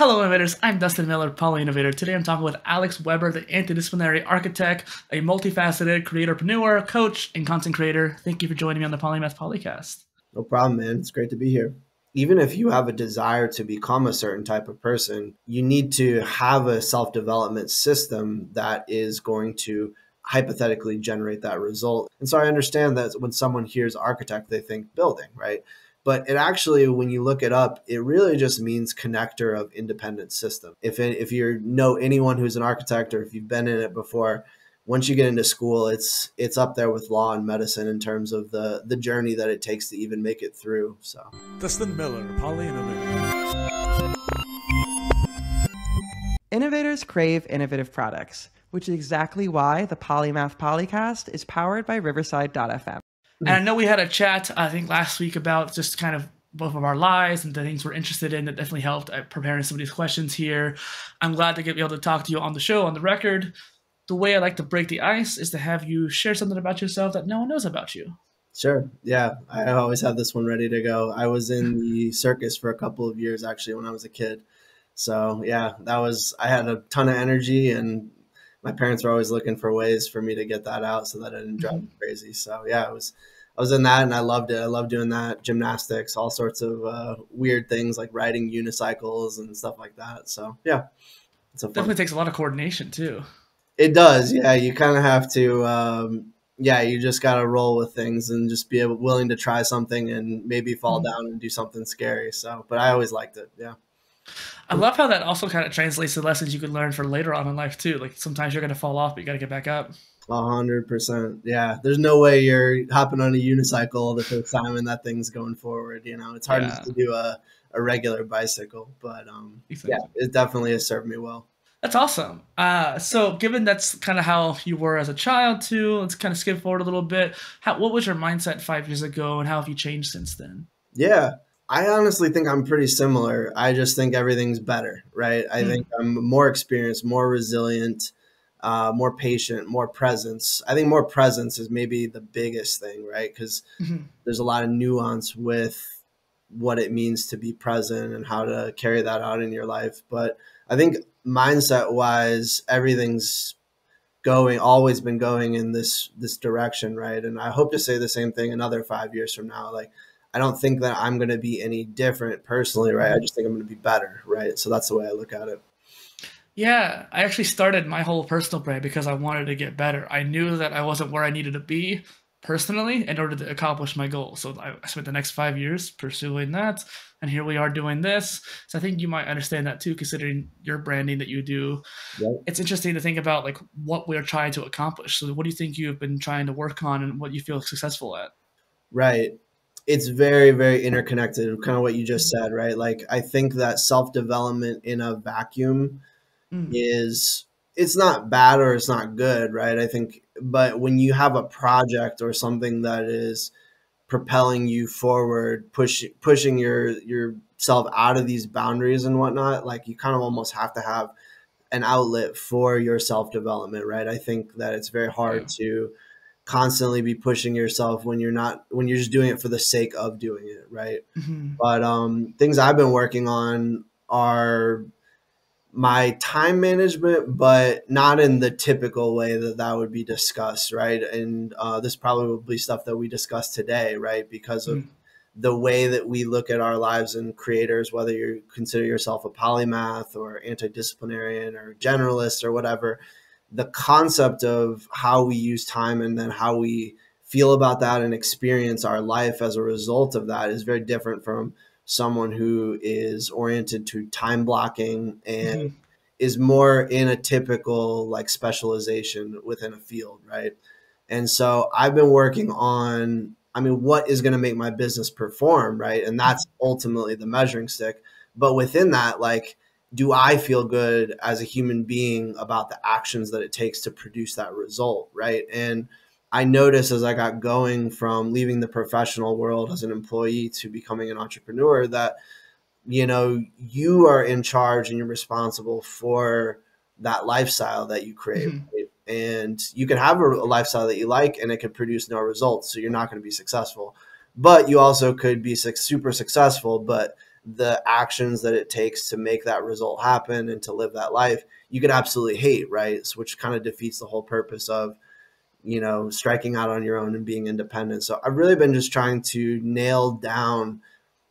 Hello, innovators. I'm Dustin Miller, Poly Innovator. Today I'm talking with Alex Weber, the antidisciplinary architect, a multifaceted creatorpreneur, coach, and content creator. Thank you for joining me on the Polymath Polycast. No problem, man. It's great to be here. Even if you have a desire to become a certain type of person, you need to have a self development system that is going to hypothetically generate that result. And so I understand that when someone hears architect, they think building, right? But it actually when you look it up it really just means connector of independent system. If it, if you know anyone who's an architect or if you've been in it before once you get into school it's it's up there with law and medicine in terms of the the journey that it takes to even make it through so. Dustin miller poly innovators crave innovative products which is exactly why the polymath polycast is powered by riverside.fm and I know we had a chat, I think, last week about just kind of both of our lives and the things we're interested in. That definitely helped at preparing some of these questions here. I'm glad to get be able to talk to you on the show, on the record. The way I like to break the ice is to have you share something about yourself that no one knows about you. Sure. Yeah. I always have this one ready to go. I was in the circus for a couple of years actually when I was a kid. So, yeah, that was, I had a ton of energy and my parents were always looking for ways for me to get that out so that I didn't drive mm-hmm. me crazy. So yeah, it was I was in that and I loved it. I loved doing that, gymnastics, all sorts of uh, weird things like riding unicycles and stuff like that. So yeah, it's a definitely takes a lot of coordination too. It does, yeah. You kind of have to, um, yeah. You just got to roll with things and just be able, willing to try something and maybe fall mm-hmm. down and do something scary. So, but I always liked it. Yeah. I love how that also kind of translates to lessons you can learn for later on in life too. Like sometimes you're gonna fall off, but you got to get back up. A hundred percent. Yeah. There's no way you're hopping on a unicycle the first time and that thing's going forward. You know, it's hard yeah. to do a, a regular bicycle, but um, exactly. yeah, it definitely has served me well. That's awesome. Uh, so, given that's kind of how you were as a child too, let's kind of skip forward a little bit. How, what was your mindset five years ago, and how have you changed since then? Yeah, I honestly think I'm pretty similar. I just think everything's better, right? I mm. think I'm more experienced, more resilient, uh, more patient, more presence. I think more presence is maybe the biggest thing, right? Because mm-hmm. there's a lot of nuance with what it means to be present and how to carry that out in your life. But I think mindset wise, everything's going always been going in this this direction right and i hope to say the same thing another five years from now like I don't think that I'm going to be any different personally, right? I just think I'm going to be better, right? So that's the way I look at it. Yeah, I actually started my whole personal brand because I wanted to get better. I knew that I wasn't where I needed to be personally in order to accomplish my goal. So I spent the next five years pursuing that, and here we are doing this. So I think you might understand that too, considering your branding that you do. It's interesting to think about like what we're trying to accomplish. So what do you think you've been trying to work on, and what you feel successful at? Right it's very very interconnected kind of what you just said right like i think that self development in a vacuum mm. is it's not bad or it's not good right i think but when you have a project or something that is propelling you forward push, pushing your yourself out of these boundaries and whatnot like you kind of almost have to have an outlet for your self development right i think that it's very hard yeah. to constantly be pushing yourself when you're not when you're just doing it for the sake of doing it right mm-hmm. but um things i've been working on are my time management but not in the typical way that that would be discussed right and uh, this probably stuff that we discussed today right because of mm-hmm. the way that we look at our lives and creators whether you consider yourself a polymath or anti-disciplinarian or generalist or whatever the concept of how we use time and then how we feel about that and experience our life as a result of that is very different from someone who is oriented to time blocking and mm-hmm. is more in a typical like specialization within a field right and so i've been working on i mean what is going to make my business perform right and that's ultimately the measuring stick but within that like do I feel good as a human being about the actions that it takes to produce that result, right? And I noticed as I got going from leaving the professional world as an employee to becoming an entrepreneur that you know you are in charge and you're responsible for that lifestyle that you create mm-hmm. right? and you can have a, a lifestyle that you like and it could produce no results so you're not going to be successful but you also could be super successful but the actions that it takes to make that result happen and to live that life, you could absolutely hate, right? So, which kind of defeats the whole purpose of, you know, striking out on your own and being independent. So I've really been just trying to nail down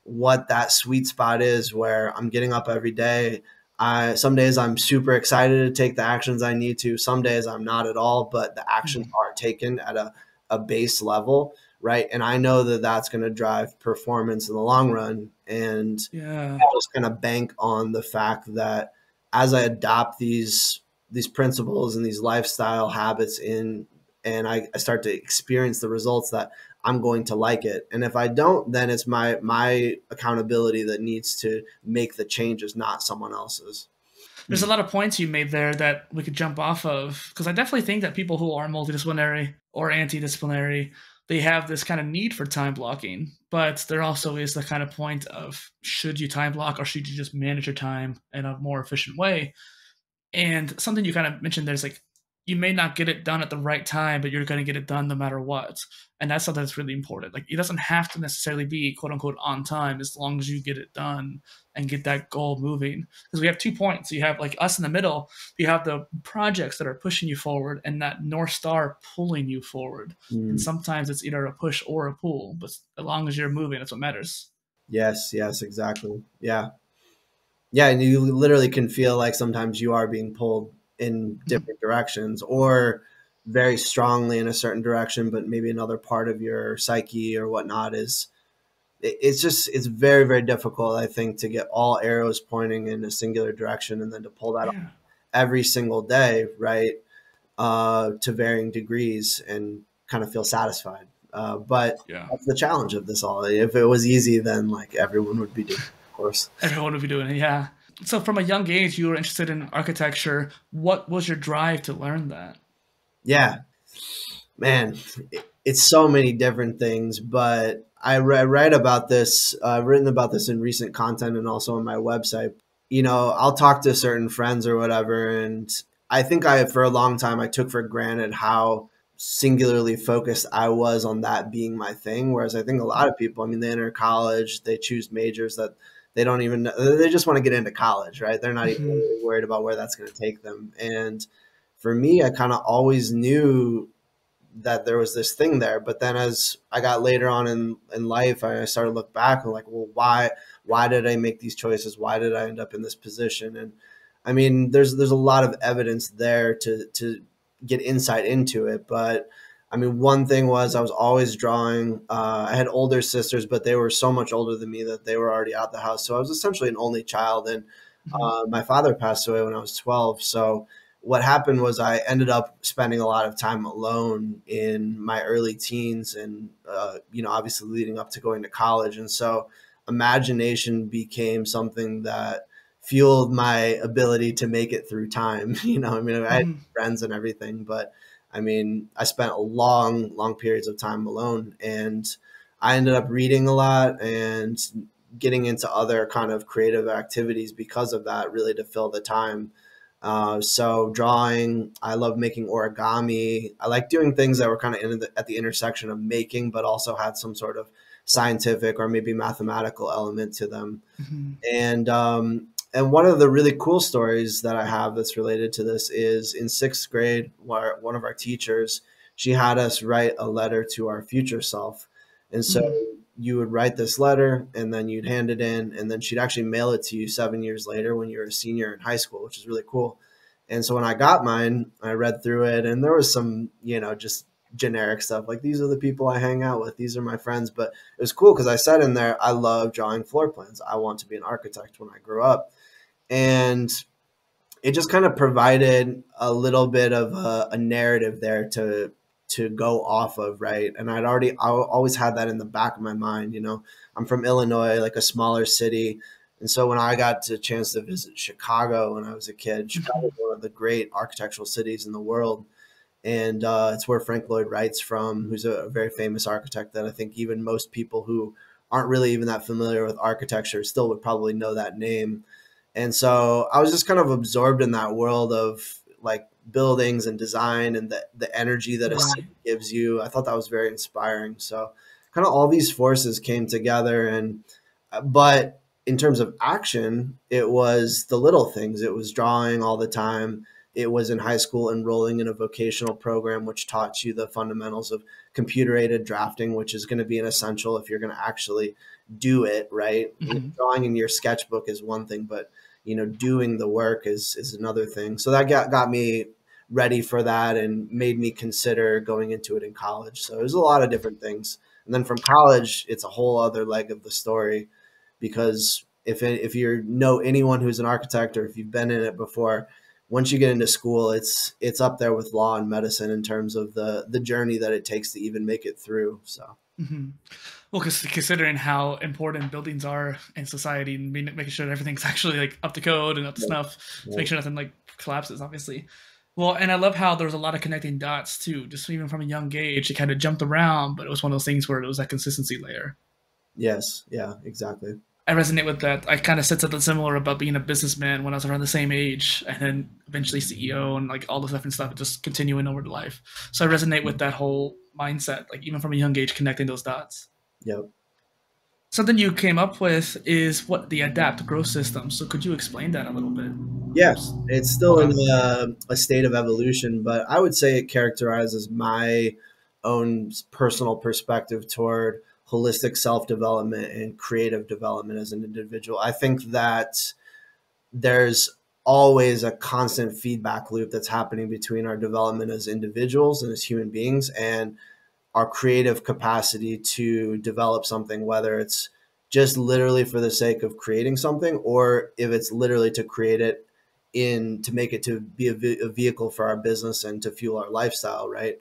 what that sweet spot is where I'm getting up every day. I some days I'm super excited to take the actions I need to. Some days I'm not at all, but the actions mm-hmm. are taken at a, a base level right? And I know that that's going to drive performance in the long run. And yeah, I just kind of bank on the fact that as I adopt these these principles and these lifestyle habits in, and I, I start to experience the results that I'm going to like it. And if I don't, then it's my my accountability that needs to make the changes, not someone else's. There's a hmm. lot of points you made there that we could jump off of because I definitely think that people who are multidisciplinary or anti-disciplinary they have this kind of need for time blocking, but there also is the kind of point of should you time block or should you just manage your time in a more efficient way? And something you kind of mentioned there's like you may not get it done at the right time, but you're going to get it done no matter what. And that's something that's really important. Like it doesn't have to necessarily be quote unquote on time as long as you get it done and get that goal moving. Because we have two points. You have like us in the middle, you have the projects that are pushing you forward and that North Star pulling you forward. Mm. And sometimes it's either a push or a pull, but as long as you're moving, that's what matters. Yes, yes, exactly. Yeah. Yeah, and you literally can feel like sometimes you are being pulled in different directions or very strongly in a certain direction, but maybe another part of your psyche or whatnot is it's just it's very very difficult i think to get all arrows pointing in a singular direction and then to pull that yeah. off every single day right uh, to varying degrees and kind of feel satisfied uh, but yeah. that's the challenge of this all if it was easy then like everyone would be doing it, of course everyone would be doing it yeah so from a young age you were interested in architecture. What was your drive to learn that? Yeah. Man it's so many different things but i write about this i've written about this in recent content and also on my website. You know i'll talk to certain friends or whatever and i think i for a long time i took for granted how singularly focused i was on that being my thing whereas i think a lot of people i mean they enter college they choose majors that they don't even know they just want to get into college right? They're not mm-hmm. even really worried about where that's going to take them. And for me i kind of always knew that there was this thing there but then as i got later on in in life i started to look back and like well why why did i make these choices? Why did i end up in this position? And i mean there's there's a lot of evidence there to to get insight into it but I mean, one thing was I was always drawing. Uh, I had older sisters, but they were so much older than me that they were already out the house. So I was essentially an only child, and mm-hmm. uh, my father passed away when I was twelve. So what happened was I ended up spending a lot of time alone in my early teens, and uh, you know, obviously leading up to going to college. And so imagination became something that fueled my ability to make it through time. You know, I mean, I had mm-hmm. friends and everything, but I mean, I spent a long, long periods of time alone and I ended up reading a lot and getting into other kind of creative activities because of that, really to fill the time. Uh, so drawing, I love making origami. I like doing things that were kind of the, at the intersection of making, but also had some sort of scientific or maybe mathematical element to them. Mm-hmm. And um, and one of the really cool stories that I have that's related to this is in sixth grade, one of our teachers she had us write a letter to our future self, and so mm-hmm. you would write this letter and then you'd hand it in, and then she'd actually mail it to you seven years later when you were a senior in high school, which is really cool. And so when I got mine, I read through it, and there was some, you know, just generic stuff like these are the people I hang out with, these are my friends. But it was cool because I said in there, I love drawing floor plans. I want to be an architect when I grow up and it just kind of provided a little bit of a, a, narrative there to to go off of right? And i'd already i always had that in the back of my mind you know? I'm from illinois like a smaller city and so when i got the chance to visit chicago when i was a kid mm-hmm. chicago was one of the great architectural cities in the world and uh, it's where frank lloyd wright's from who's a very famous architect that i think even most people who aren't really even that familiar with architecture still would probably know that name and so I was just kind of absorbed in that world of like buildings and design and the, the energy that a city gives you. I thought that was very inspiring. So kind of all these forces came together and uh, but in terms of action, it was the little things. It was drawing all the time. It was in high school enrolling in a vocational program, which taught you the fundamentals of computer aided drafting, which is going to be an essential if you're going to actually do it, right? Mm-hmm. Drawing in your sketchbook is one thing, but you know, doing the work is is another thing. So that got, got me ready for that and made me consider going into it in college. So there's a lot of different things. And then from college, it's a whole other leg of the story because if if you know anyone who's an architect or if you've been in it before, once you get into school, it's it's up there with law and medicine in terms of the the journey that it takes to even make it through. So. Mm-hmm. Well, because considering how important buildings are in society and making sure that everything's actually like up to code and up to yeah. snuff, to make sure nothing like collapses, obviously. Well, and I love how there was a lot of connecting dots too. Just even from a young age, it kind of jumped around, but it was one of those things where it was that consistency layer. Yes. Yeah. Exactly. I resonate with that. I kind of said something similar about being a businessman when I was around the same age, and then eventually CEO and like all this different stuff, just continuing over to life. So I resonate with that whole mindset, like even from a young age, connecting those dots. Yep. Something you came up with is what the adapt growth system. So could you explain that a little bit? Yes, it's still in a, a state of evolution, but I would say it characterizes my own personal perspective toward holistic self development and creative development as an individual. I think that there's always a constant feedback loop that's happening between our development as individuals and as human beings and our creative capacity to develop something, whether it's just literally for the sake of creating something or if it's literally to create it in to make it to be a, a vehicle for our business and to fuel our lifestyle right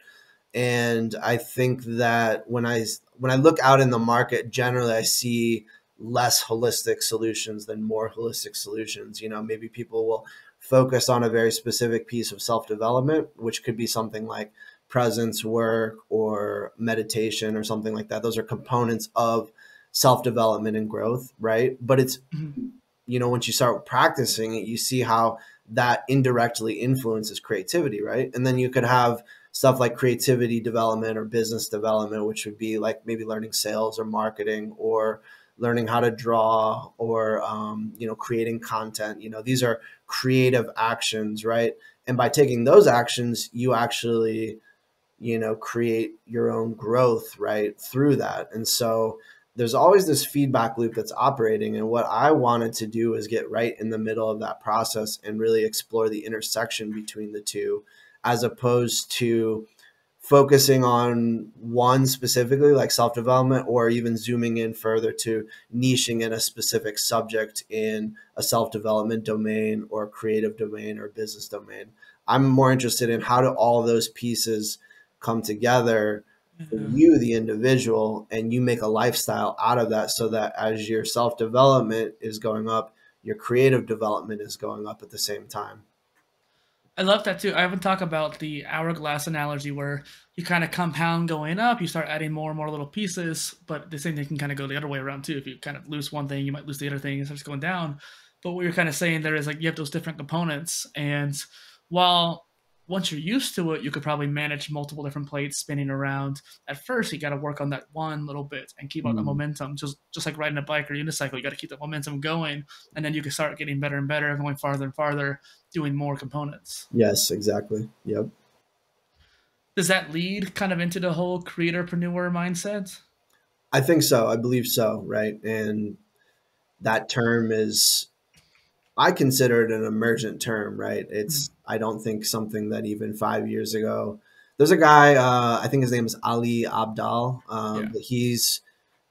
and i think that when i when I look out in the market, generally I see less holistic solutions than more holistic solutions. You know, maybe people will focus on a very specific piece of self development, which could be something like presence work or meditation or something like that. Those are components of self development and growth, right? But it's, mm-hmm. you know, once you start practicing it, you see how that indirectly influences creativity, right? And then you could have stuff like creativity development or business development, which would be like maybe learning sales or marketing or learning how to draw or um, you know creating content. You know, these are creative actions, right? And by taking those actions, you actually you know create your own growth right through that and so there's always this feedback loop that's operating and what i wanted to do is get right in the middle of that process and really explore the intersection between the two as opposed to focusing on one specifically like self-development or even zooming in further to niching in a specific subject in a self-development domain or creative domain or business domain i'm more interested in how do all those pieces come together for mm-hmm. you the individual and you make a lifestyle out of that so that as your self-development is going up your creative development is going up at the same time I love that too. I haven't talked about the hourglass analogy where you kind of compound going up, you start adding more and more little pieces, but the same thing can kind of go the other way around too. If you kind of lose one thing, you might lose the other thing and starts going down. But what you're kind of saying there is like you have those different components. And while once you're used to it, you could probably manage multiple different plates spinning around. At first, you got to work on that one little bit and keep the mm. momentum. Just just like riding a bike or unicycle, you got to keep the momentum going, and then you can start getting better and better, going farther and farther, doing more components. Yes, exactly. Yep. Does that lead kind of into the whole creatorpreneur mindset? I think so. I believe so. Right, and that term is I consider it an emergent term, right? It's mm-hmm. I don't think something that even five years ago. There's a guy, uh, I think his name is Ali Abdaal. Um, yeah. He's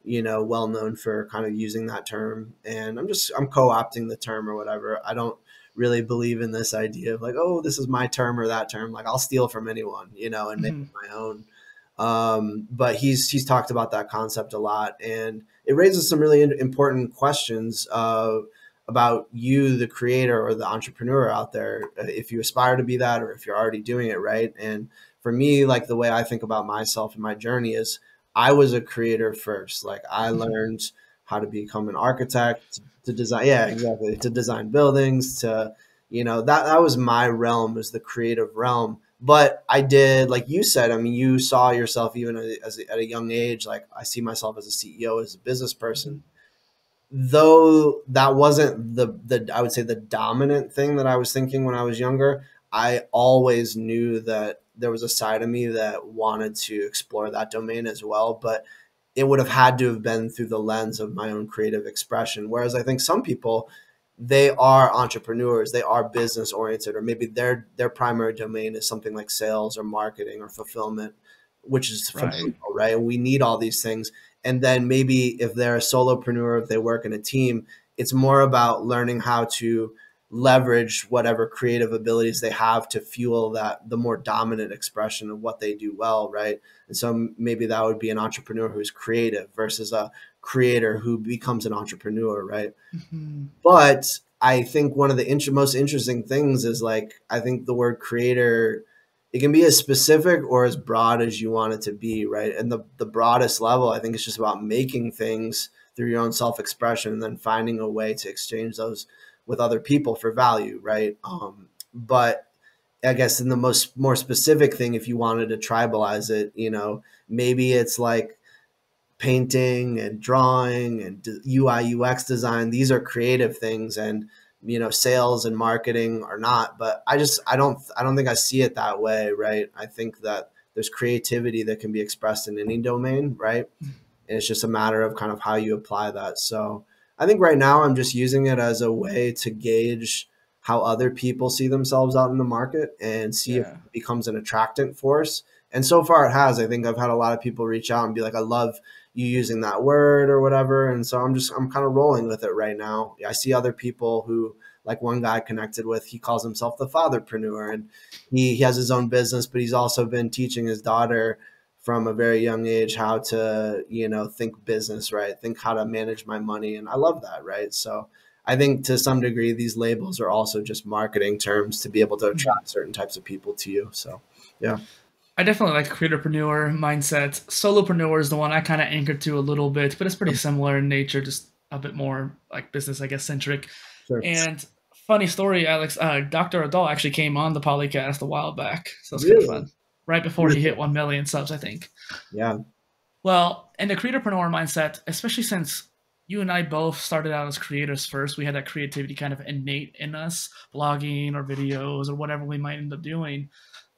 you know well known for kind of using that term, and I'm just I'm co-opting the term or whatever. I don't really believe in this idea of like, oh, this is my term or that term. Like I'll steal from anyone, you know, and make my own. Um, but he's he's talked about that concept a lot, and it raises some really important questions of about you, the creator or the entrepreneur out there, uh, if you aspire to be that or if you're already doing it, right? And for me, like the way I think about myself and my journey is I was a creator first. Like I mm-hmm. learned how to become an architect, to design, yeah, exactly, to design buildings, to, you know, that, that was my realm, is the creative realm. But I did, like you said, I mean, you saw yourself even as, at a young age, like I see myself as a CEO, as a business person. Though that wasn't the the I would say the dominant thing that I was thinking when I was younger, I always knew that there was a side of me that wanted to explore that domain as well, but it would have had to have been through the lens of my own creative expression. Whereas I think some people they are entrepreneurs, they are business oriented, or maybe their their primary domain is something like sales or marketing or fulfillment, which is right. right? We need all these things. And then maybe if they're a solopreneur, if they work in a team, it's more about learning how to leverage whatever creative abilities they have to fuel that the more dominant expression of what they do well, right? And so maybe that would be an entrepreneur who's creative versus a creator who becomes an entrepreneur, right? Mm-hmm. But I think one of the int- most interesting things is like I think the word creator it can be as specific or as broad as you want it to be, right? And the, the broadest level, I think it's just about making things through your own self-expression and then finding a way to exchange those with other people for value, right? Um, but I guess in the most more specific thing, if you wanted to tribalize it, you know, maybe it's like painting and drawing and UI UX design. These are creative things, and you know sales and marketing or not but i just i don't i don't think i see it that way right? I think that there's creativity that can be expressed in any domain right? And it's just a matter of kind of how you apply that. So i think right now i'm just using it as a way to gauge how other people see themselves out in the market and see yeah. if it becomes an attractant force. And so far it has. I think i've had a lot of people reach out and be like i love you using that word or whatever. And so I'm just I'm kind of rolling with it right now. I see other people who like one guy connected with, he calls himself the fatherpreneur and he, he has his own business, but he's also been teaching his daughter from a very young age how to, you know, think business, right? Think how to manage my money. And I love that, right? So I think to some degree, these labels are also just marketing terms to be able to attract certain types of people to you. So, yeah. I definitely like creatorpreneur mindset. Solopreneur is the one I kind of anchored to a little bit, but it's pretty similar in nature, just a bit more like business, I guess, centric. Sure. And funny story, Alex, uh, Dr. Abdaal actually came on the Polycast a while back. So it's really? kind of fun. Right before he hit 1 million subs, I think. Yeah. Well, in the creatorpreneur mindset, especially since you and I both started out as creators first, we had that creativity kind of innate in us, blogging or videos or whatever we might end up doing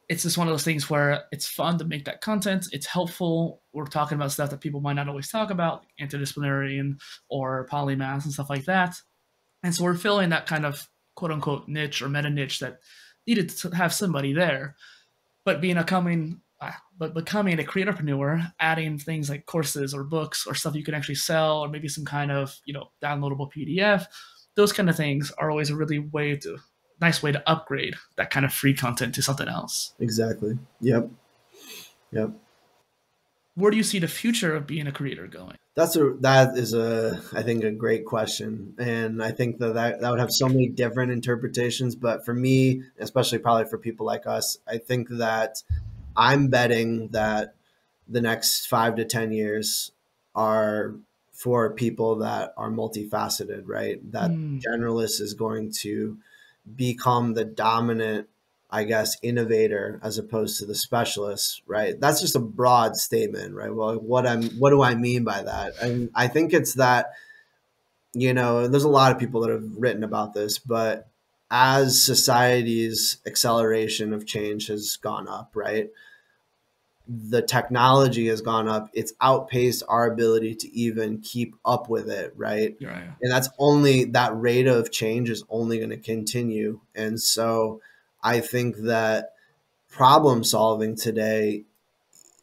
it's just one of those things where it's fun to make that content. It's helpful. We're talking about stuff that people might not always talk about, like interdisciplinary and or polymath and stuff like that. And so we're filling that kind of quote unquote niche or meta niche that needed to have somebody there. But being a coming ah, but becoming a creatorpreneur, adding things like courses or books or stuff you can actually sell, or maybe some kind of you know downloadable PDF, those kind of things are always a really way to nice way to upgrade that kind of free content to something else. Exactly. Yep. Yep. Where do you see the future of being a creator going? That's a that is a I think a great question, and I think that that, that would have so many different interpretations. But for me, especially probably for people like us, I think that I'm betting that the next five to ten years are for people that are multifaceted, right? That mm. generalist is going to become the dominant I guess, innovator as opposed to the specialist, right? That's just a broad statement, right? Well, what I'm, what do I mean by that? And I think it's that, you know, there's a lot of people that have written about this, but as society's acceleration of change has gone up, right? The technology has gone up. It's outpaced our ability to even keep up with it, right? Yeah, yeah. And that's only that rate of change is only going to continue. And so, I think that problem solving today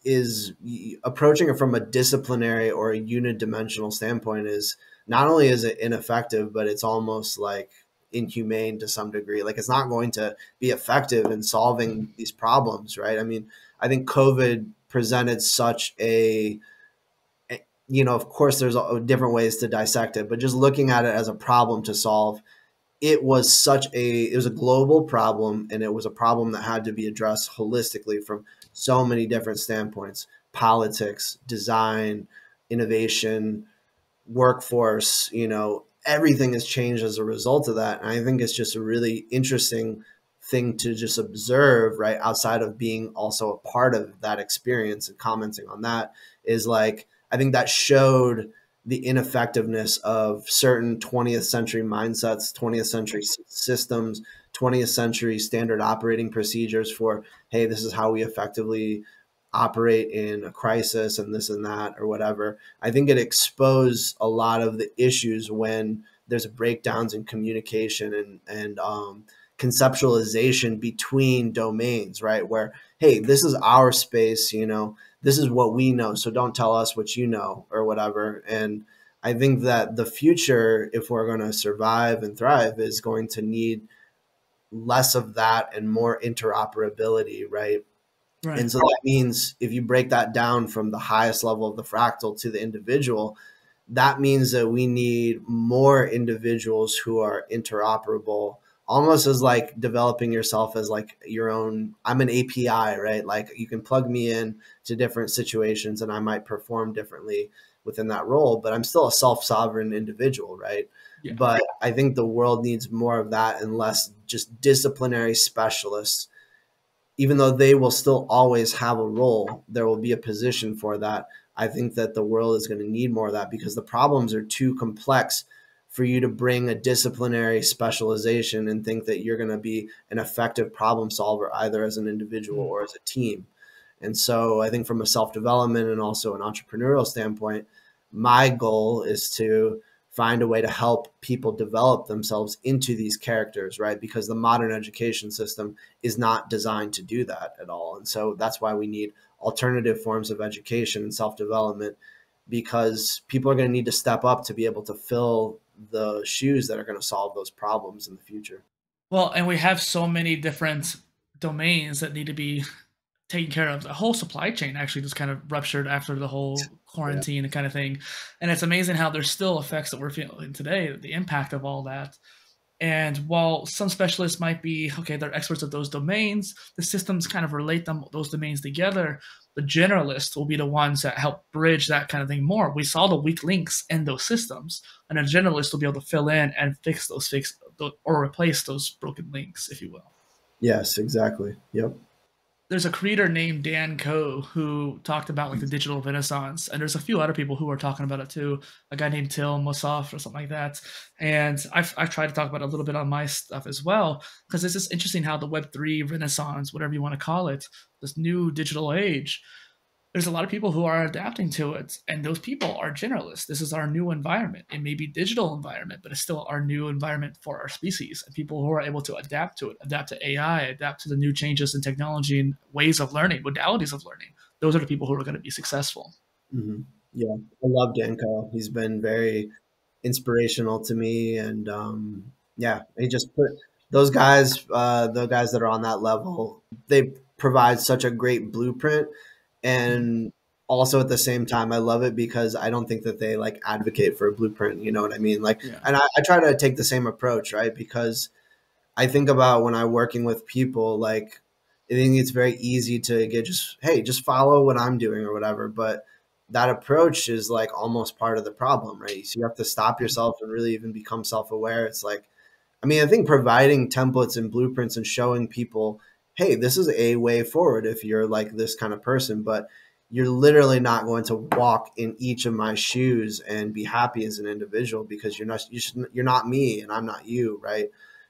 is approaching it from a disciplinary or a unidimensional standpoint is not only is it ineffective, but it's almost like inhumane to some degree. Like it's not going to be effective in solving these problems, right? I mean, I think COVID presented such a you know, of course, there's different ways to dissect it, but just looking at it as a problem to solve it was such a it was a global problem and it was a problem that had to be addressed holistically from so many different standpoints politics design innovation workforce you know everything has changed as a result of that and i think it's just a really interesting thing to just observe right outside of being also a part of that experience and commenting on that is like i think that showed the ineffectiveness of certain 20th century mindsets, 20th century systems, 20th century standard operating procedures for, hey, this is how we effectively operate in a crisis and this and that or whatever. I think it exposed a lot of the issues when there's breakdowns in communication and and um, conceptualization between domains, right? Where hey, this is our space, you know, this is what we know, so don't tell us what you know or whatever. And I think that the future, if we're going to survive and thrive, is going to need less of that and more interoperability, right? Right. And so that means if you break that down from the highest level of the fractal to the individual, that means that we need more individuals who are interoperable almost as like developing yourself as like your own i'm an api right? Like you can plug me in to different situations and i might perform differently within that role but i'm still a self-sovereign individual right? Yeah. but i think the world needs more of that and less just disciplinary specialists. Even though they will still always have a role there will be a position for that. I think that the world is going to need more of that because the problems are too complex for you to bring a disciplinary specialization and think that you're going to be an effective problem solver either as an individual mm. or as a team. And so I think from a self development and also an entrepreneurial standpoint, my goal is to find a way to help people develop themselves into these characters, right? Because the modern education system is not designed to do that at all. And so that's why we need alternative forms of education and self development because people are going to need to step up to be able to fill the shoes that are going to solve those problems in the future. Well, and we have so many different domains that need to be taken care of. The whole supply chain actually just kind of ruptured after the whole quarantine yeah. kind of thing. And it's amazing how there's still effects that we're feeling today, the impact of all that. And while some specialists might be, okay, they're experts of those domains, the systems kind of relate them those domains together. The generalists will be the ones that help bridge that kind of thing more. We saw the weak links in those systems, and a generalist will be able to fill in and fix those fix or replace those broken links, if you will. Yes, exactly. Yep there's a creator named Dan Koe who talked about like the digital renaissance, and there's a few other people who are talking about it too. A guy named Till Mossoff or something like that. And I've I've tried to talk about it a little bit on my stuff as well because it's just interesting how the Web three renaissance, whatever you want to call it, this new digital age, there's a lot of people who are adapting to it and those people are generalists. This is our new environment. It may be digital environment but it's still our new environment for our species and people who are able to adapt to it adapt to ai adapt to the new changes in technology and ways of learning modalities of learning. Those are the people who are going to be successful. Mm-hmm. yeah i love dan he's been very inspirational to me and um, yeah he just put those guys uh, the guys that are on that level they provide such a great blueprint and also at the same time i love it because i don't think that they like advocate for a blueprint you know what i mean? Like yeah. and I, I, try to take the same approach right? Because i think about when i'm working with people like i think it's very easy to get just hey just follow what i'm doing or whatever but that approach is like almost part of the problem right? So you have to stop mm-hmm. yourself and really even become self-aware. It's like i mean i think providing templates and blueprints and showing people hey, this is a way forward if you're like this kind of person, but you're literally not going to walk in each of my shoes and be happy as an individual because you're not you're not me and I'm not you, right?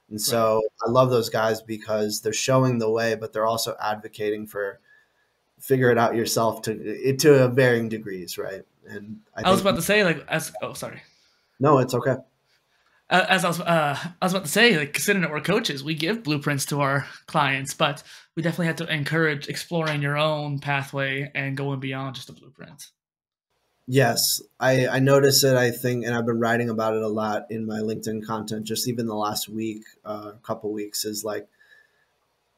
And so right. I love those guys because they're showing the way, but they're also advocating for figure it out yourself to to varying degrees, right? And I, I was about to say like as oh sorry. No, it's okay as I was, uh, I was about to say, like considering that we're coaches, we give blueprints to our clients, but we definitely have to encourage exploring your own pathway and going beyond just a blueprint. Yes, I, I notice it. I think, and I've been writing about it a lot in my LinkedIn content. Just even the last week, a uh, couple weeks, is like,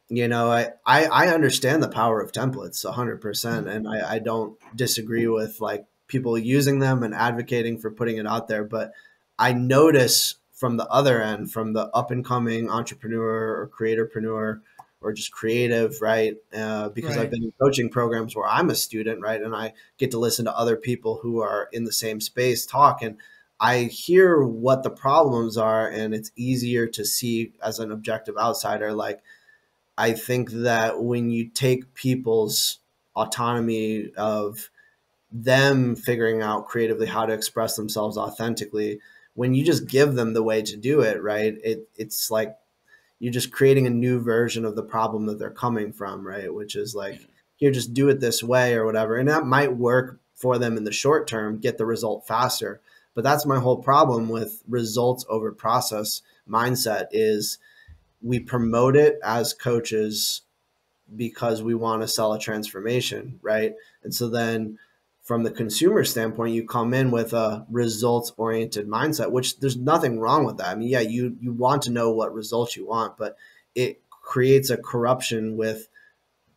you know, I, I I understand the power of templates hundred percent, and I, I don't disagree with like people using them and advocating for putting it out there, but I notice from the other end, from the up and coming entrepreneur or creatorpreneur or just creative, right? Uh, because right. I've been in coaching programs where I'm a student, right? And I get to listen to other people who are in the same space talk. And I hear what the problems are, and it's easier to see as an objective outsider. Like, I think that when you take people's autonomy of them figuring out creatively how to express themselves authentically when you just give them the way to do it right it it's like you're just creating a new version of the problem that they're coming from right which is like here just do it this way or whatever. And that might work for them in the short term get the result faster. But that's my whole problem with results over process mindset is we promote it as coaches because we want to sell a transformation right? And so then from the consumer standpoint, you come in with a results oriented mindset, which there's nothing wrong with that. I mean, yeah, you you want to know what results you want, but it creates a corruption with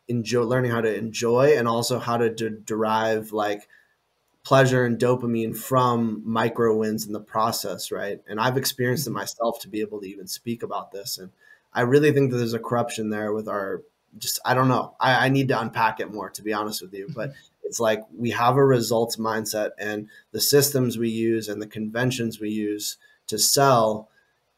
enjoy learning how to enjoy and also how to de- derive like pleasure and dopamine from micro wins in the process, right? And I've experienced it mm-hmm. myself to be able to even speak about this. And I really think that there's a corruption there with our just I don't know. I, I need to unpack it more to be honest with you. But mm-hmm. It's like we have a results mindset and the systems we use and the conventions we use to sell,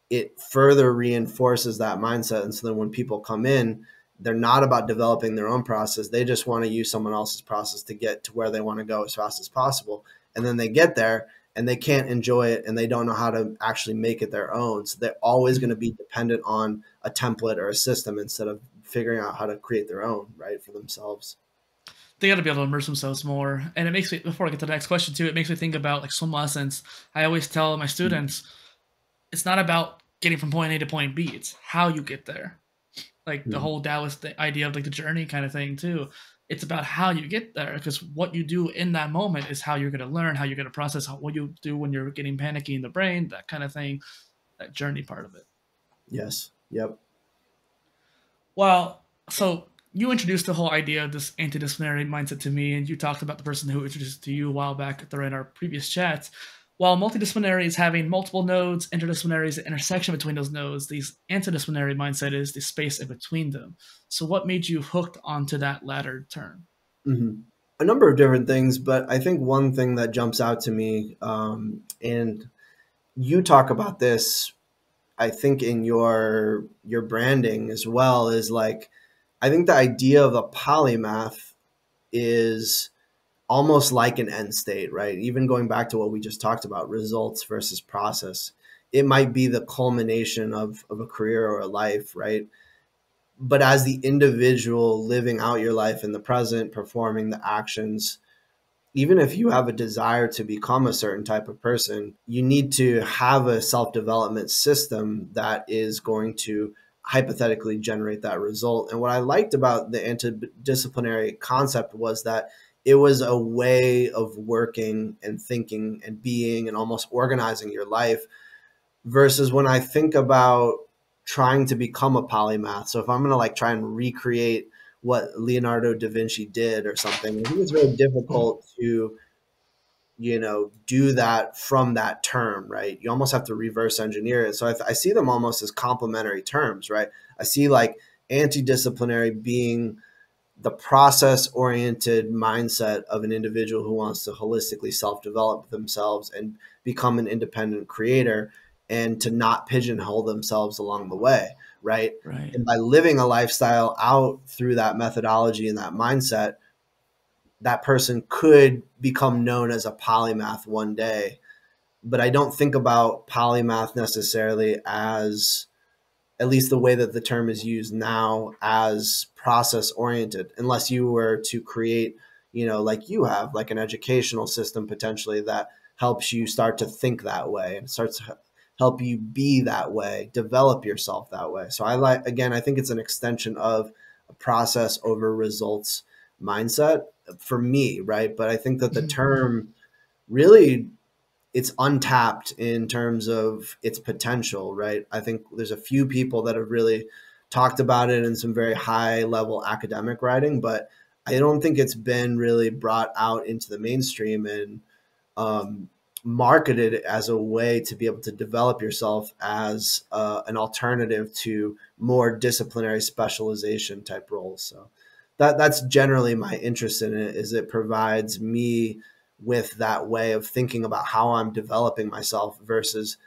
it further reinforces that mindset. And so then when people come in, they're not about developing their own process. They just want to use someone else's process to get to where they want to go as fast as possible. And then they get there and they can't enjoy it and they don't know how to actually make it their own. So they're always going to be dependent on a template or a system instead of figuring out how to create their own, right, for themselves they got to be able to immerse themselves more. And it makes me before I get to the next question too, it makes me think about like swim lessons. I always tell my hmm. students, it's not about getting from point A to point B. It's how you get there. Like the hmm. whole Taoist idea of like the journey kind of thing too. It's about how you get there because what you do in that moment is how you're going to learn, how you're going to process, how, what you do when you're getting panicky in the brain, that kind of thing. That journey part of it. Yes. Yep. Well, so you introduced the whole idea of this antidisciplinary mindset to me, and you talked about the person who introduced it to you a while back during our previous chats. While multidisciplinary is having multiple nodes, interdisciplinary is the intersection between those nodes, these antidisciplinary mindset is the space in between them. So, what made you hooked onto that latter term? Mm-hmm. A number of different things, but I think one thing that jumps out to me, um, and you talk about this, I think in your your branding as well, is like I think the idea of a polymath is almost like an end state, right? Even going back to what we just talked about, results versus process. It might be the culmination of, of a career or a life, right? But as the individual living out your life in the present, performing the actions, even if you have a desire to become a certain type of person, you need to have a self development system that is going to hypothetically generate that result. And what I liked about the antidisciplinary concept was that it was a way of working and thinking and being and almost organizing your life versus when I think about trying to become a polymath. So if I'm going to like try and recreate what Leonardo da Vinci did or something, I think it's very difficult to you know do that from that term right? You almost have to reverse engineer it. So I, I see them almost as complementary terms right? I see like anti-disciplinary being the process oriented mindset of an individual who wants to holistically self-develop themselves and become an independent creator and to not pigeonhole themselves along the way right, right. and by living a lifestyle out through that methodology and that mindset that person could become known as a polymath one day. But I don't think about polymath necessarily as, at least the way that the term is used now, as process oriented, unless you were to create, you know, like you have, like an educational system potentially that helps you start to think that way and starts to help you be that way, develop yourself that way. So I like, again, I think it's an extension of a process over results mindset for me, right? But I think that the mm-hmm. term really it's untapped in terms of its potential, right? I think there's a few people that have really talked about it in some very high level academic writing, but I don't think it's been really brought out into the mainstream and um, marketed as a way to be able to develop yourself as uh, an alternative to more disciplinary specialization type roles. So that that's generally my interest in it is it provides me with that way of thinking about how I'm developing myself versus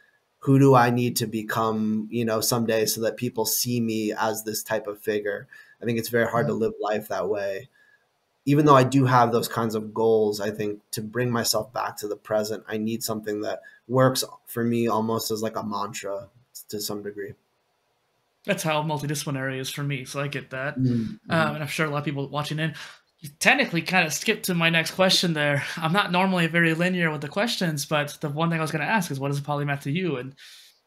who do I need to become, you know, someday so that people see me as this type of figure. I think it's very hard to mm. live life that way. even though I do have those kinds of goals, I think to bring myself back to the present, I need something that works for me almost as like a mantra to some degree. That's how multidisciplinary is for me. So I get that. Mm-hmm. Um, and I'm sure a lot of people watching in, you technically kind of skipped to my next question there. I'm not normally very linear with the questions, but the one thing I was going to ask is what is a polymath to you? And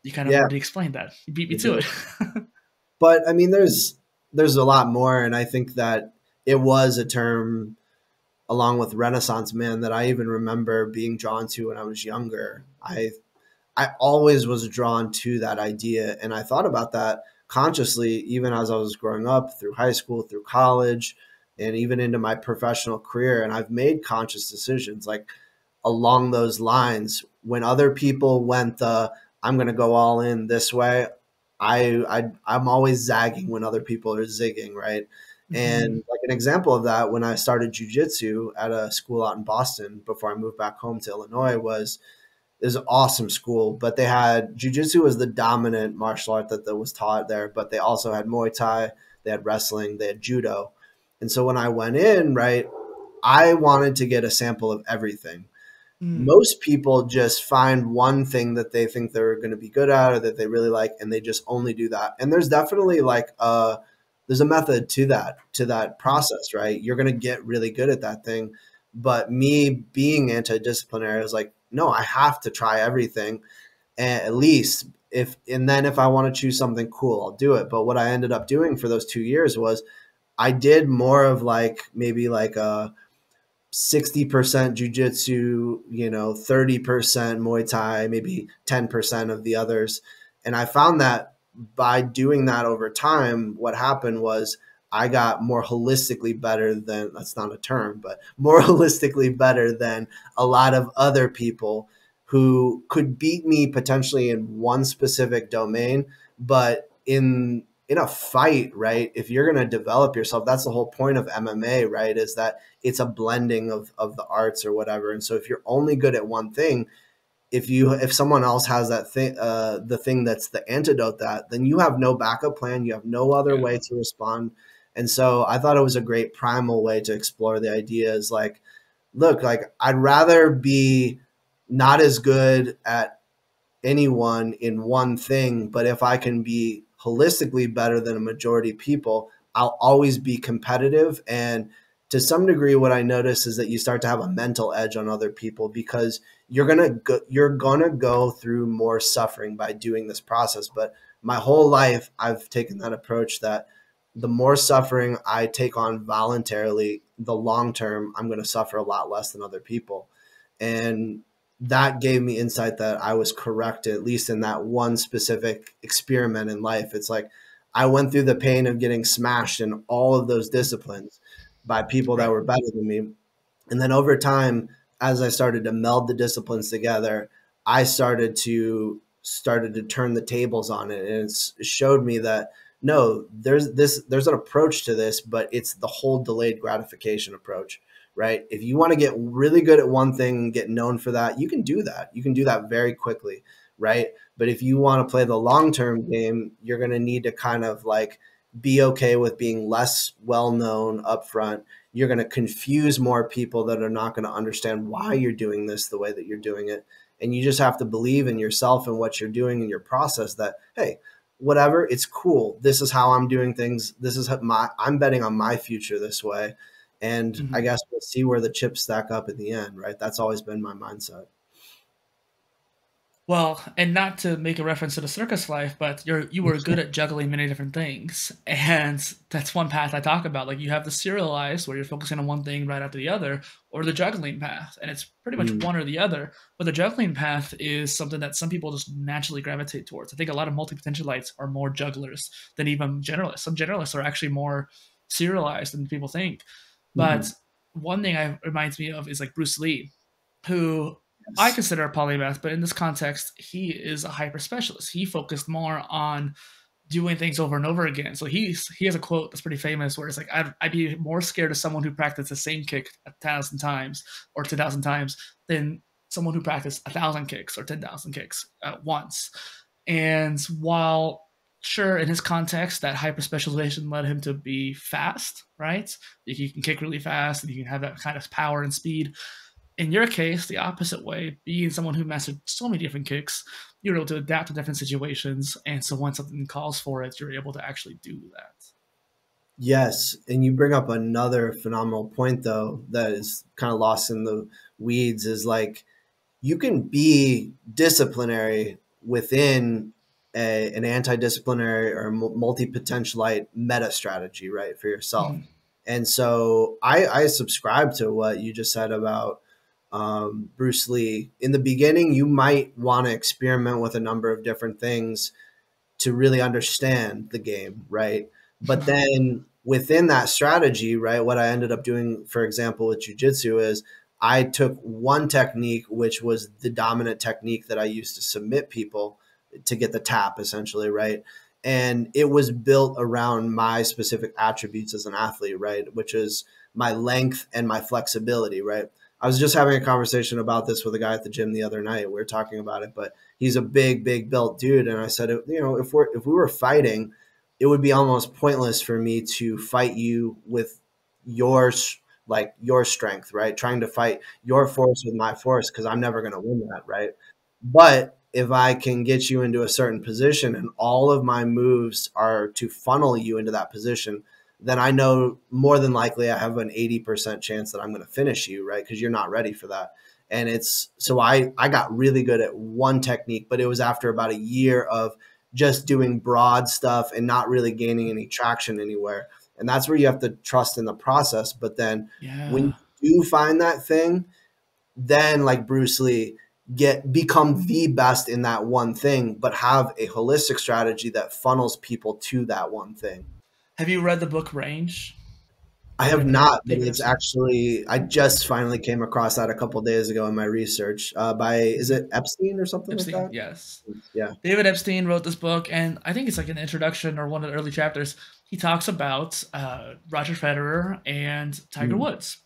you kind of yeah. already explained that. You beat me to it. but I mean, there's there's a lot more, and I think that it was a term along with Renaissance man that I even remember being drawn to when I was younger. I I always was drawn to that idea, and I thought about that consciously even as I was growing up through high school, through college and even into my professional career. And I've made conscious decisions like along those lines. When other people went the I'm going to go all in this way, I, I I'm always zagging when other people are zigging, right? Mm-hmm. And like an example of that, when I started jujitsu at a school out in Boston before I moved back home to Illinois, was is an awesome school, but they had jujitsu was the dominant martial art that, that was taught there, but they also had Muay Thai, they had wrestling, they had judo. And so when I went in, right, I wanted to get a sample of everything. Mm. Most people just find one thing that they think they're going to be good at or that they really like, and they just only do that. And there's definitely like a there's a method to that to that process, right? You're going to get really good at that thing. But me being anti-disciplinary is like, no, I have to try everything, at least if and then if I want to choose something cool, I'll do it. But what I ended up doing for those two years was I did more of like maybe like a 60% jujitsu, you know, 30% Muay Thai, maybe 10% of the others. And I found that by doing that over time, what happened was I got more holistically better than that's not a term, but more holistically better than a lot of other people who could beat me potentially in one specific domain, but in in a fight, right? If you're going to develop yourself, that's the whole point of MMA, right? Is that it's a blending of of the arts or whatever. And so if you're only good at one thing, if you if someone else has that thing uh, the thing that's the antidote that then you have no backup plan you have no other yeah. way to respond and so i thought it was a great primal way to explore the ideas like look like i'd rather be not as good at anyone in one thing but if i can be holistically better than a majority of people i'll always be competitive and to some degree what i notice is that you start to have a mental edge on other people because you're gonna go, you're gonna go through more suffering by doing this process. But my whole life, I've taken that approach that the more suffering I take on voluntarily, the long term, I'm going to suffer a lot less than other people. And that gave me insight that I was correct, at least in that one specific experiment in life. It's like I went through the pain of getting smashed in all of those disciplines by people that were better than me. And then over time, as I started to meld the disciplines together, I started to started to turn the tables on it, and it showed me that no, there's this there's an approach to this, but it's the whole delayed gratification approach, right? If you want to get really good at one thing and get known for that, you can do that. You can do that very quickly, right? But if you want to play the long term game, you're going to need to kind of like be okay with being less well known upfront you're going to confuse more people that are not going to understand why you're doing this the way that you're doing it and you just have to believe in yourself and what you're doing in your process that hey whatever it's cool. This is how i'm doing things. This is my i'm betting on my future this way. And mm-hmm. i guess we'll see where the chips stack up in the end right? That's always been my mindset well, and not to make a reference to the circus life, but you're you were good at juggling many different things, and that's one path I talk about. Like you have the serialized, where you're focusing on one thing right after the other, or the juggling path, and it's pretty much mm. one or the other. But the juggling path is something that some people just naturally gravitate towards. I think a lot of multi potentialites are more jugglers than even generalists. Some generalists are actually more serialized than people think. But mm. one thing I reminds me of is like Bruce Lee, who I consider a polymath, but in this context, he is a hyper specialist. He focused more on doing things over and over again. So he's he has a quote that's pretty famous where it's like I'd, I'd be more scared of someone who practiced the same kick a thousand times or two thousand times than someone who practiced a thousand kicks or ten thousand kicks at once. And while sure, in his context, that hyper specialization led him to be fast, right? He can kick really fast and he can have that kind of power and speed. In your case, the opposite way, being someone who mastered so many different kicks, you're able to adapt to different situations. And so when something calls for it, you're able to actually do that. Yes. And you bring up another phenomenal point, though, that is kind of lost in the weeds is like you can be disciplinary within a, an anti-disciplinary or multi-potentialite meta strategy, right, for yourself. Mm. And so I, I subscribe to what you just said about um, Bruce Lee. In the beginning, you might want to experiment with a number of different things to really understand the game, right? But then within that strategy, right, what I ended up doing, for example, with jujitsu is I took one technique, which was the dominant technique that I used to submit people to get the tap, essentially, right? And it was built around my specific attributes as an athlete, right? Which is my length and my flexibility, right? I was just having a conversation about this with a guy at the gym the other night. We were talking about it, but he's a big, big built dude, and I said, you know, if we're if we were fighting, it would be almost pointless for me to fight you with yours like your strength, right? Trying to fight your force with my force because I'm never going to win that, right? But if I can get you into a certain position and all of my moves are to funnel you into that position, then I know more than likely I have an 80% chance that I'm going to finish you, right? Because you're not ready for that. And it's so I I got really good at one technique, but it was after about a year of just doing broad stuff and not really gaining any traction anywhere. And that's where you have to trust in the process. But then yeah. when you do find that thing, then like Bruce Lee, get become the best in that one thing, but have a holistic strategy that funnels people to that one thing. Have you read the book Range? I have not, but it's actually I just finally came across that a couple days ago in my research. Uh, by is it Epstein or something Epstein, like that? Yes. Yeah. David Epstein wrote this book, and I think it's like an introduction or one of the early chapters. He talks about uh, Roger Federer and Tiger mm. Woods.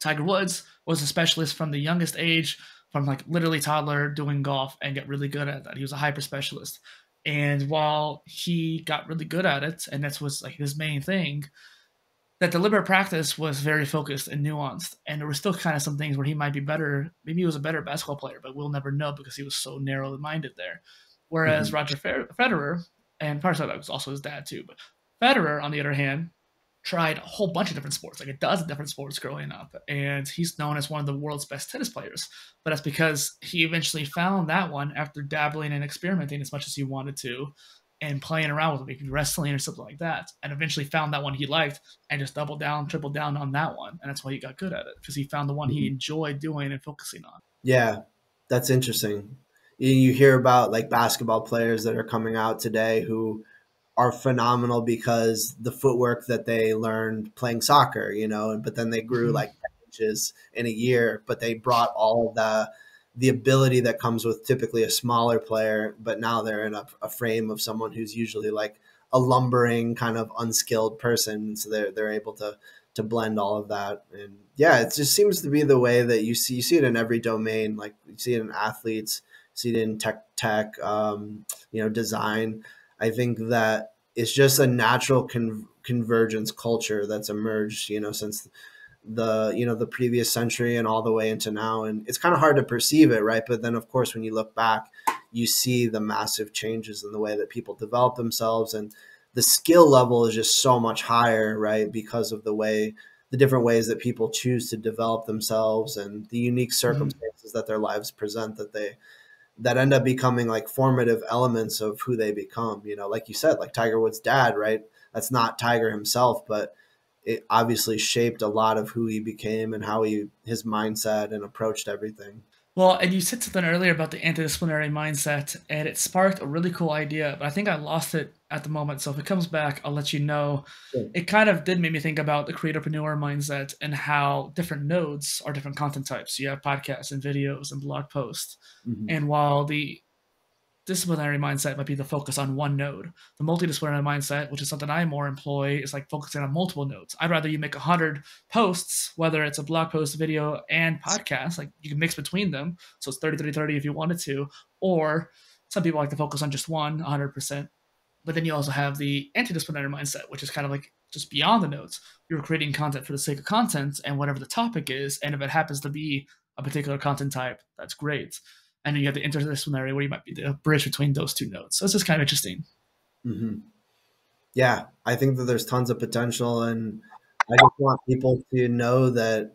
Tiger Woods was a specialist from the youngest age, from like literally toddler doing golf and get really good at that. He was a hyper specialist. And while he got really good at it, and that was like his main thing, that deliberate practice was very focused and nuanced. And there were still kind of some things where he might be better. Maybe he was a better basketball player, but we'll never know because he was so narrow minded there. Whereas mm-hmm. Roger Federer, and part of that was also his dad too, but Federer, on the other hand, tried a whole bunch of different sports, like a dozen different sports growing up. And he's known as one of the world's best tennis players. But that's because he eventually found that one after dabbling and experimenting as much as he wanted to and playing around with maybe wrestling or something like that. And eventually found that one he liked and just doubled down, tripled down on that one. And that's why he got good at it because he found the one he mm-hmm. enjoyed doing and focusing on. Yeah, that's interesting. You hear about like basketball players that are coming out today who are phenomenal because the footwork that they learned playing soccer, you know, but then they grew mm-hmm. like inches in a year, but they brought all of the the ability that comes with typically a smaller player, but now they're in a, a, frame of someone who's usually like a lumbering kind of unskilled person. So they're they're able to to blend all of that. And yeah, it just seems to be the way that you see you see it in every domain. Like you see it in athletes, see it in tech tech, um, you know, design. I think that it's just a natural con- convergence culture that's emerged, you know, since the you know the previous century and all the way into now and it's kind of hard to perceive it right but then of course when you look back you see the massive changes in the way that people develop themselves and the skill level is just so much higher right because of the way the different ways that people choose to develop themselves and the unique mm-hmm. circumstances mm-hmm. that their lives present that they that end up becoming like formative elements of who they become. You know, like you said, like Tiger Woods' dad, right? That's not Tiger himself, but it obviously shaped a lot of who he became and how he his mindset and approached everything. Well, and you said something earlier about the antidisciplinary mindset, and it sparked a really cool idea, but I think I lost it at the moment. So if it comes back, I'll let you know. Sure. It kind of did make me think about the creatorpreneur mindset and how different nodes are different content types. You have podcasts and videos and blog posts. Mm-hmm. And while the disciplinary mindset might be the focus on one node. The multidisciplinary mindset, which is something I more employ, is like focusing on multiple nodes. I'd rather you make 100 posts, whether it's a blog post, video, and podcast, like you can mix between them. So it's 30, 30, 30 if you wanted to. Or some people like to focus on just one 100%. but then you also have the anti-disciplinary mindset, which is kind of like just beyond the notes. You're creating content for the sake of content and whatever the topic is, and if it happens to be a particular content type, that's great. And then you have the interdisciplinary where you might be the bridge between those two nodes. So it's just kind of interesting. Mm-hmm. Yeah, I think that there's tons of potential, and I just want people to know that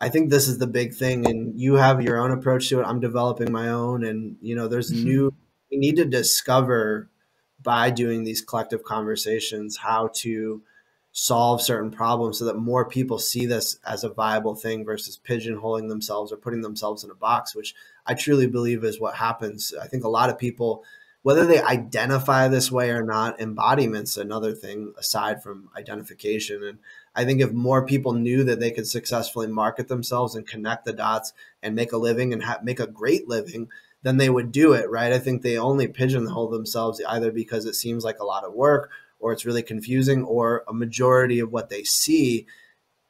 I think this is the big thing, and you have your own approach to it. I'm developing my own, and you know, there's mm-hmm. new. We need to discover by doing these collective conversations how to solve certain problems so that more people see this as a viable thing versus pigeonholing themselves or putting themselves in a box, which I truly believe is what happens. I think a lot of people, whether they identify this way or not, embodiment's another thing aside from identification. And I think if more people knew that they could successfully market themselves and connect the dots and make a living and ha- make a great living, then they would do it, right? I think they only pigeonhole themselves either because it seems like a lot of work or it's really confusing or a majority of what they see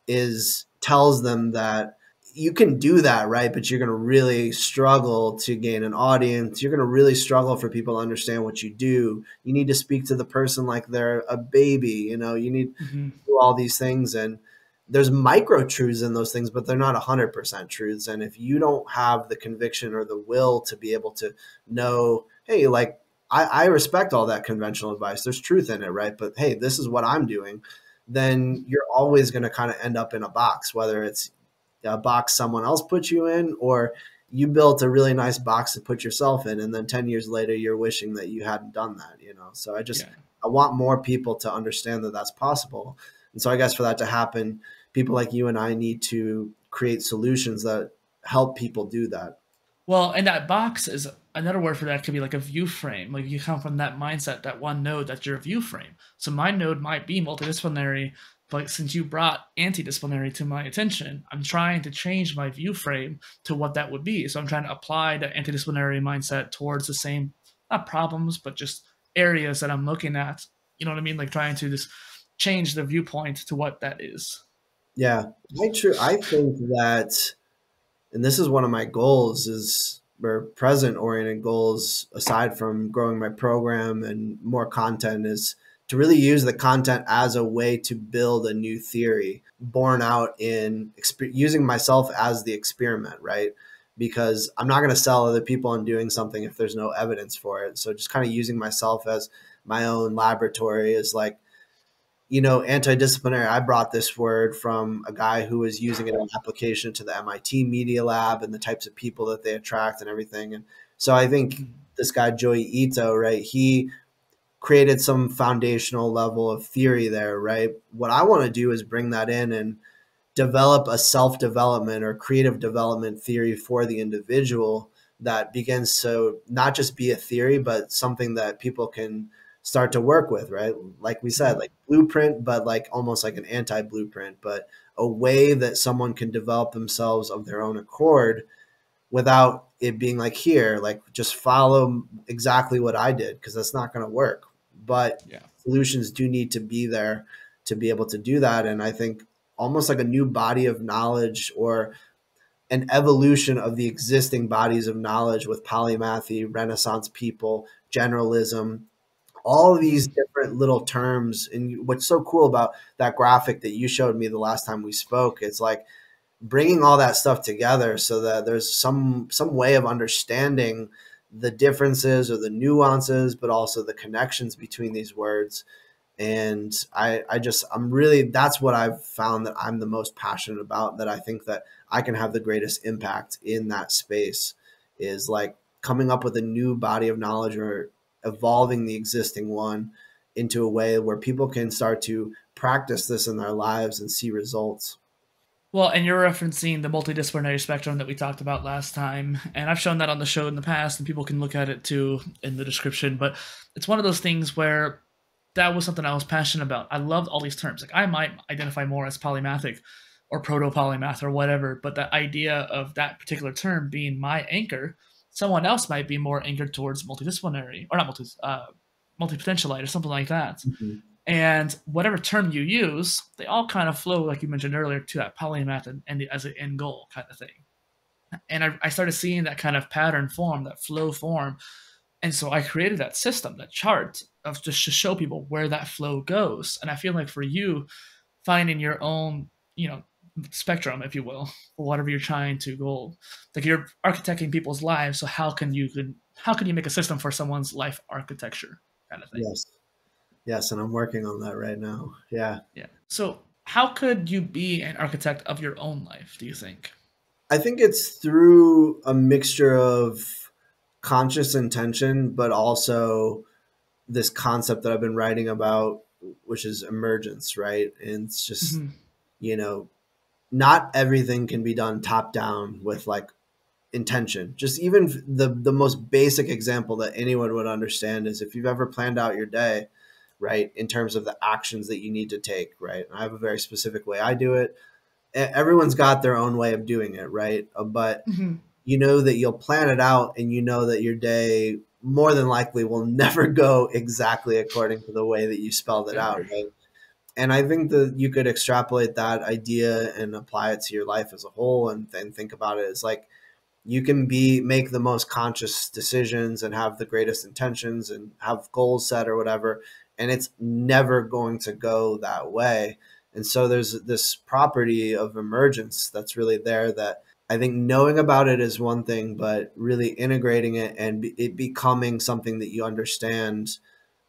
is tells them that you can do that right but you're going to really struggle to gain an audience you're going to really struggle for people to understand what you do you need to speak to the person like they're a baby you know you need mm-hmm. to do all these things and there's micro truths in those things but they're not 100% truths and if you don't have the conviction or the will to be able to know hey like I, I respect all that conventional advice. There's truth in it, right? But hey, this is what I'm doing. Then you're always going to kind of end up in a box, whether it's a box someone else put you in or you built a really nice box to put yourself in and then 10 years later you're wishing that you hadn't done that you know so i just yeah. i want more people to understand that that's possible and so i guess for that to happen people like you and i need to create solutions that help people do that well and that box is another word for that could be like a view frame. Like you come from that mindset, that one node, that's your view frame. So my node might be multidisciplinary, but since you brought anti-disciplinary to my attention, I'm trying to change my view frame to what that would be. So I'm trying to apply the anti-disciplinary mindset towards the same not problems, but just areas that I'm looking at. You know what I mean? Like trying to just change the viewpoint to what that is. Yeah, I true. I think that, and this is one of my goals is or present oriented goals aside from growing my program and more content is to really use the content as a way to build a new theory born out in exp- using myself as the experiment right because i'm not going to sell other people on doing something if there's no evidence for it so just kind of using myself as my own laboratory is like you know, anti-disciplinary, I brought this word from a guy who was using it in application to the MIT Media Lab and the types of people that they attract and everything. And so I think mm-hmm. this guy, Joi Ito, right, he created some foundational level of theory there, right? What I want to do is bring that in and develop a self-development or creative development theory for the individual that begins to not just be a theory, but something that people can – start to work with, right? Like we said, mm-hmm. like blueprint, but like almost like an anti blueprint, but a way that someone can develop themselves of their own accord without it being like here, like just follow exactly what I did, because that's not going to work. But yeah. solutions do need to be there to be able to do that. And I think almost like a new body of knowledge or an evolution of the existing bodies of knowledge with polymathy, Renaissance people, generalism, all these different little terms. And what's so cool about that graphic that you showed me the last time we spoke, it's like bringing all that stuff together so that there's some some way of understanding the differences or the nuances, but also the connections between these words. And I, I just, I'm really, that's what I've found that I'm the most passionate about, that I think that I can have the greatest impact in that space is like coming up with a new body of knowledge or evolving the existing one into a way where people can start to practice this in their lives and see results. Well, and you're referencing the multidisciplinary spectrum that we talked about last time. And I've shown that on the show in the past, and people can look at it too in the description. But it's one of those things where that was something I was passionate about. I loved all these terms. Like I might identify more as polymathic or proto polymath or whatever, but the idea of that particular term being my anchor someone else might be more anchored towards multidisciplinary or not multi uh, multi-potentialite or something like that. Mm-hmm. And whatever term you use, they all kind of flow, like you mentioned earlier, to that polymath and, and as an end goal kind of thing. And I, I started seeing that kind of pattern form, that flow form. And so I created that system, that chart of just to show people where that flow goes. And I feel like for you, finding your own, you know, spectrum, if you will, whatever you're trying to goal. Like you're architecting people's lives, so how can you can how can you make a system for someone's life architecture kind of thing? Yes. Yes, and I'm working on that right now. Yeah. Yeah. So how could you be an architect of your own life, do you think? I think it's through a mixture of conscious intention, but also this concept that I've been writing about, which is emergence, right? And it's just, mm-hmm. you know, not everything can be done top down with like intention. Just even the the most basic example that anyone would understand is if you've ever planned out your day, right, in terms of the actions that you need to take, right? I have a very specific way I do it. Everyone's got their own way of doing it, right? Uh, but mm-hmm. you know that you'll plan it out and you know that your day more than likely will never go exactly according to the way that you spelled it out, right? and I think that you could extrapolate that idea and apply it to your life as a whole and then think about it as like you can be make the most conscious decisions and have the greatest intentions and have goals set or whatever and it's never going to go that way and so there's this property of emergence that's really there that I think knowing about it is one thing, but really integrating it and it becoming something that you understand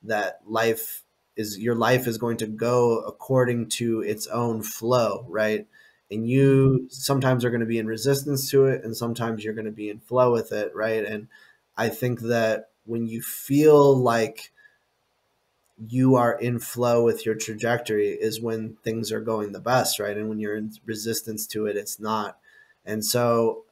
that life is your life is going to go according to its own flow, right? And you sometimes are going to be in resistance to it, and sometimes you're going to be in flow with it, right? And I think that when you feel like you are in flow with your trajectory is when things are going the best, right? And when you're in resistance to it, it's not. And so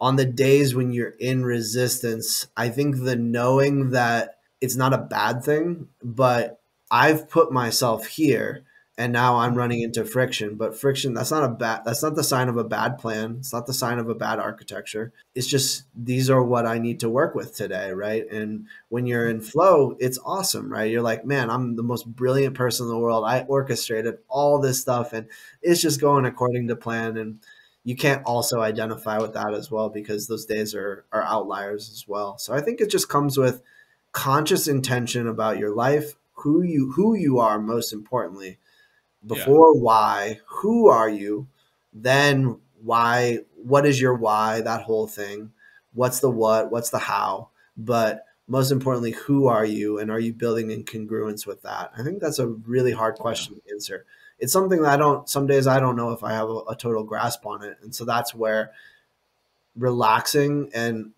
on the days when you're in resistance, I think the knowing that it's not a bad thing, but I've put myself here and now I'm running mm-hmm. into friction. But friction, that's not a bad that's not the sign of a bad plan. It's not the sign of a bad architecture. It's just these are what I need to work with today, right? And when you're in mm-hmm. flow, it's awesome, right? You're like, man, I'm the most brilliant person in the world. I orchestrated all this stuff and it's just going according to plan. And you can't also identify with that as well because those days are are outliers as well. So I think it just comes with conscious intention about your life who you who you are most importantly before yeah. why who are you then why what is your why that whole thing. What's the what what's the how but most importantly who are you and are you building in congruence with that? I think that's a really hard question to answer. It's something that i don't some days i don't know if i have a, a total grasp on it and so that's where relaxing and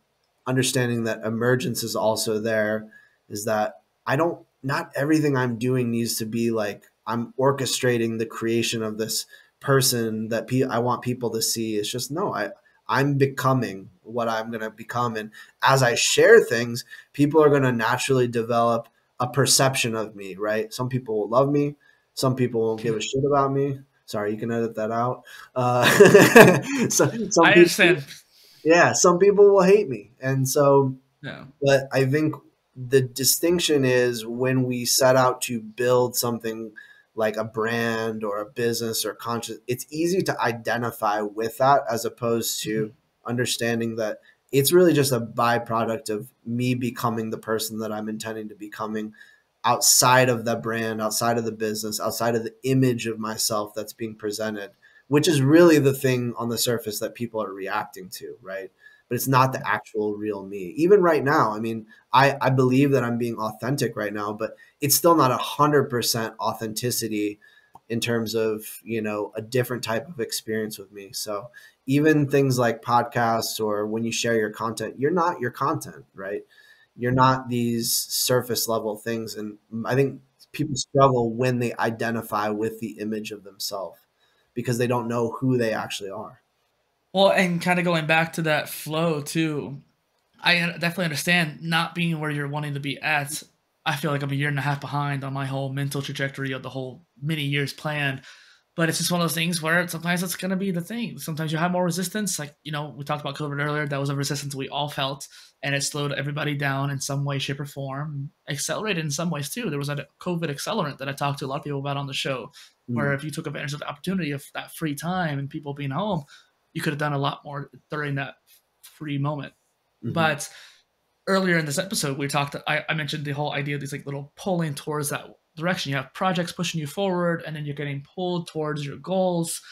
understanding that emergence is also there is that i don't not everything I'm doing needs to be like I'm orchestrating the creation of this person that pe- I want people to see. It's just no, I I'm becoming what I'm going to become and as I share things, people are going to naturally develop a perception of me, right? Some people will love me, some people won't give a shit about me. Sorry, you can edit that out. Uh, so, some I people, understand. Yeah, some people will hate me, and so. Yeah. But I think the distinction is when we set out to build something like a brand or a business or conscious it's easy to identify with that as opposed to mm-hmm. understanding that it's really just a byproduct of me becoming the person that I'm intending to becoming outside of the brand, outside of the business, outside of the image of myself that's being presented, which is really the thing on the surface that people are reacting to, right? But it's not the actual real me. Even right now, I mean, I, I believe that I'm being authentic right now, but it's still not a hundred percent authenticity in terms of, you know, a different type of experience with me. So even things like podcasts or when you share your content, you're not your content, right? You're not these surface level things. And I think people struggle when they identify with the image of themselves because they don't know who they actually are. Well, and kind of going back to that flow too, I definitely understand not being where you're wanting to be at. I feel like I'm a year and a half behind on my whole mental trajectory of the whole many years planned. But it's just one of those things where sometimes it's going to be the thing. Sometimes you have more resistance. Like, you know, we talked about COVID earlier. That was a resistance we all felt, and it slowed everybody down in some way, shape, or form. Accelerated in some ways, too. There was a COVID accelerant that I talked to a lot of people about on the show, mm. where if you took advantage of the opportunity of that free time and people being home, you could have done a lot more during that free moment. Mm-hmm. But earlier in this episode, we talked. I, I mentioned the whole idea of these like little pulling towards that direction. You have projects pushing you forward, and then you're getting pulled towards your goals.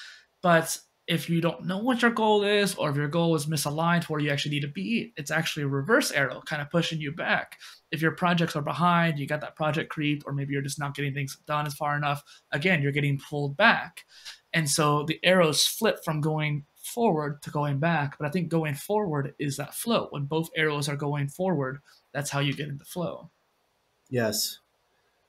But if you don't know what your goal is, or if your goal is misaligned where you actually need to be, it's actually a reverse arrow, kind of pushing you back. If your projects are behind, you got that project creep, or maybe you're just not getting things done as far enough. Again, you're getting pulled back, and so the arrows flip from going forward to going back. But I think going forward is that flow. When both arrows are going forward, that's how you get into flow. Yes.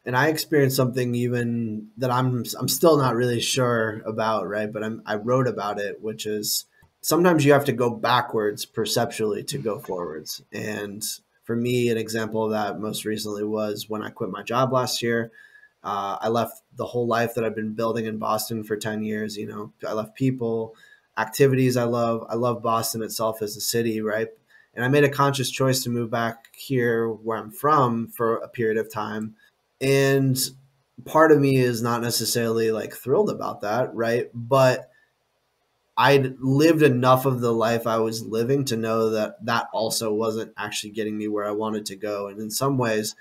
And I experienced something even that I'm I'm still not really sure about, right? But I'm I wrote about it, which is sometimes you have to go backwards perceptually to go forwards. And for me, an example of that most recently was when I quit my job last year. Uh, I left the whole life that I've been building in Boston for 10 years. You know, I left people, activities I love. I love Boston itself as a city, right? And I made a conscious choice to move back here where I'm from for a period of time. And part of me is not necessarily like thrilled about that, right? But I'd lived enough of the life I was living to know that that also wasn't actually getting me where I wanted to go. And in some ways,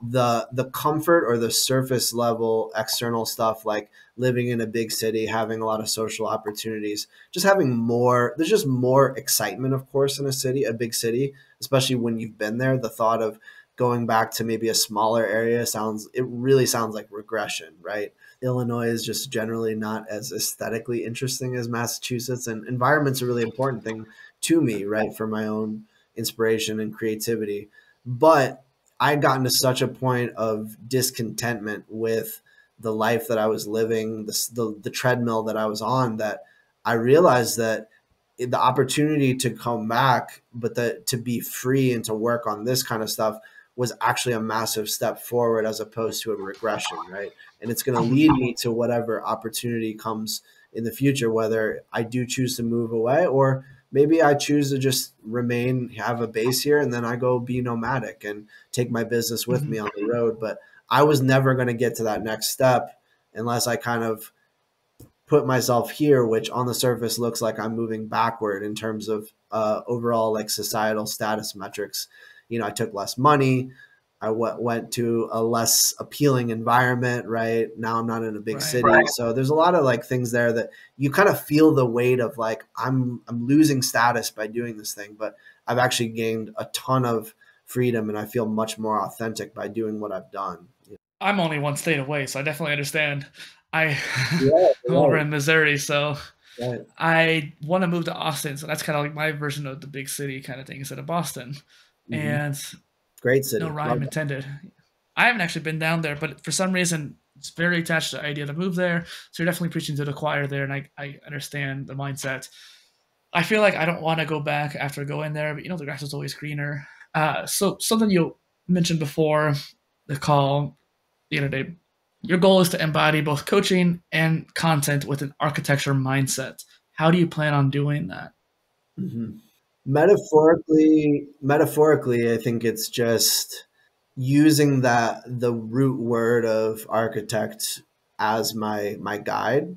the the comfort or the surface level external stuff like living in a big city having a lot of social opportunities just having more there's just more excitement of course in a city a big city especially when you've been there. The thought of going back to maybe a smaller area sounds it really sounds like regression right? Illinois is just generally not as aesthetically interesting as massachusetts and environment's a really important thing to me right for my own inspiration and creativity. But I had gotten to such a point of discontentment with the life that I was living, the, the, the treadmill that I was on, that I realized that the opportunity to come back, but that to be free and to work on this kind of stuff was actually a massive step forward as opposed to a regression, right? And it's going to lead me to whatever opportunity comes in the future, whether I do choose to move away or maybe I choose to just remain, have a base here, and then I go be nomadic and take my business with mm-hmm. me on the road. But I was never going to get to that next step unless I kind of put myself here, which on the surface looks like I'm moving backward in terms of uh, overall like societal status metrics. You know, I took less money. I w- went to a less appealing environment, right? Now I'm not in a big right, city. Right. So there's a lot of like things there that you kind of feel the weight of like I'm I'm losing status by doing this thing, but I've actually gained a ton of freedom and I feel much more authentic by doing what I've done. I'm only one state away, so I definitely understand. I yeah, am over in Missouri, so. I want to move to Austin. So that's kind of like my version of the big city kind of thing instead of Boston. Mm-hmm. And Great city. No rhyme Love intended. I haven't actually been down there, but for some reason, it's very attached to the idea to move there. So you're definitely preaching to the choir there, and I, I understand the mindset. I feel like I don't want to go back after going there, but you know the grass is always greener. Uh, so something you mentioned before the call the other day, your goal is to embody both coaching and content with an architecture mindset. How do you plan on doing that? Mm-hmm metaphorically metaphorically i think it's just using that the root word of architect as my my guide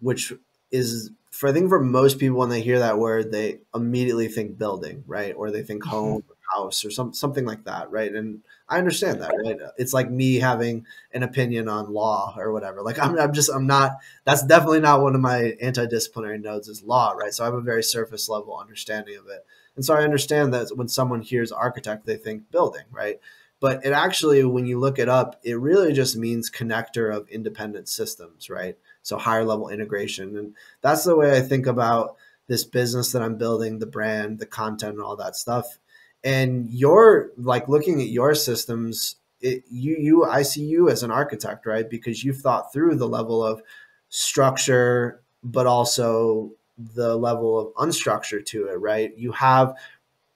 which is for i think for most people when they hear that word they immediately think building right or they think mm-hmm. home house or some something like that, right? And I understand that, right? It's like me having an opinion on law or whatever. Like I'm, I'm just I'm not. That's definitely not one of my anti-disciplinary nodes is law, right? So I have a very surface level understanding of it, and so I understand that when someone hears architect, they think building, right? But it actually, when you look it up, it really just means connector of independent systems, right? So higher level integration, and that's the way I think about this business that I'm building, the brand, the content, and all that stuff and you're like looking at your systems it, you you i see you as an architect right? Because you've thought through the level of structure but also the level of unstructure to it right? You have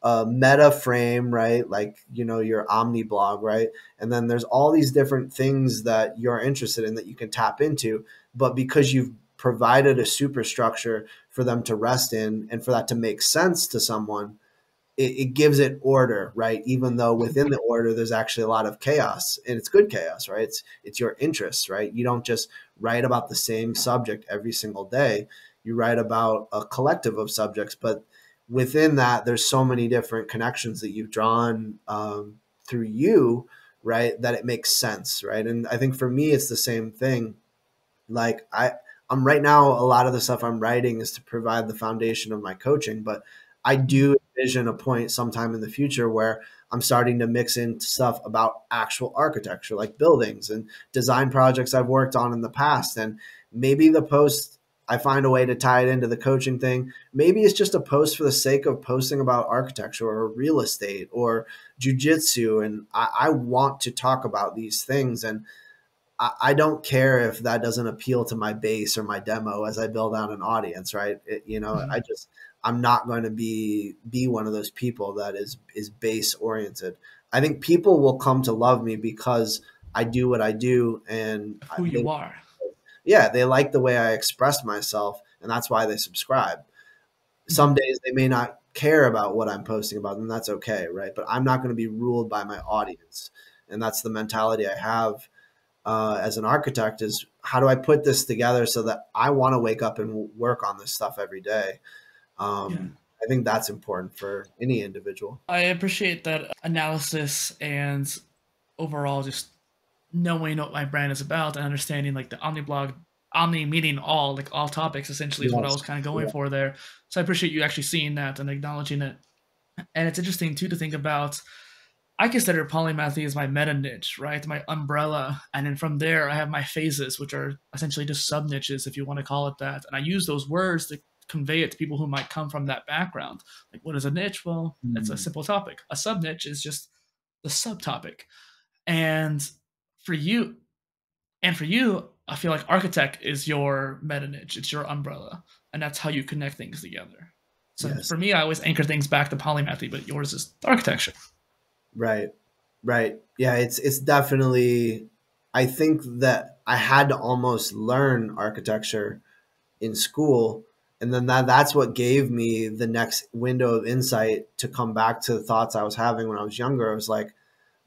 a meta frame right? Like you know your omni blog right? And then there's all these different things that you're interested in that you can tap into but because you've provided a superstructure for them to rest in and for that to make sense to someone it, it, gives it order, right? Even though within the order there's actually a lot of chaos, and it's good chaos, right? It's it's your interests, right? You don't just write about the same subject every single day. You write about a collective of subjects, but within that, there's so many different connections that you've drawn um, through you, right? That it makes sense, right? And I think for me, it's the same thing. Like I, I'm right now, a lot of the stuff I'm writing is to provide the foundation of my coaching, but I do envision a point sometime in the future where I'm starting to mix in stuff about actual architecture, like buildings and design projects I've worked on in the past. And maybe the post, I find a way to tie it into the coaching thing. Maybe it's just a post for the sake of posting about architecture or real estate or jujitsu. And I, I want to talk about these things. And I, I, don't care if that doesn't appeal to my base or my demo as I build out an audience, right? It, you know, mm-hmm. I just, I'm not going to be be one of those people that is is base oriented. I think people will come to love me because I do what I do and who you are. Yeah, they like the way I express myself, and that's why they subscribe. Some mm-hmm. days they may not care about what I'm posting about, and that's okay, right? But I'm not going to be ruled by my audience, and that's the mentality I have uh, as an architect. Is how do I put this together so that I want to wake up and work on this stuff every day um, yeah. I think that's important for any individual. I appreciate that analysis and overall just knowing what my brand is about and understanding like the OmniBlog, Omni meaning all, like all topics essentially is yes. what I was kind of going yeah. for there. So I appreciate you actually seeing that and acknowledging it. And it's interesting too to think about. I consider polymathy as my meta niche, right? My umbrella. And then from there, I have my phases, which are essentially just sub niches, if you want to call it that. And I use those words to convey it to people who might come from that background. Like, what is a niche? Well, mm. it's a hmm. simple topic. A sub niche is just the subtopic. And for you, and for you, I feel like architect is your meta niche. It's your umbrella, and that's how you connect things together. So yes. for me, I always anchor things back to polymathy, but yours is architecture. Right, right. Yeah, it's it's definitely. I think that I had to almost learn architecture in school and then that that's what gave me the next window of insight to come back to the thoughts I was having when I was younger. I was like,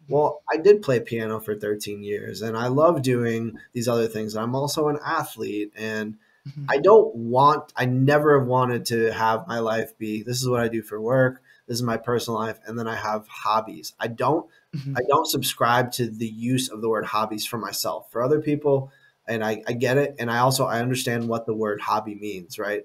well, I did play piano for 13 years and I love doing these other things. I'm also an athlete and mm-hmm. I don't want I never wanted to have my life be this is what I do for work, this is my personal life and then I have hobbies. I don't mm-hmm. I don't subscribe to the use of the word hobbies for myself. For other people, and I, I get it and i also i understand what the word hobby means right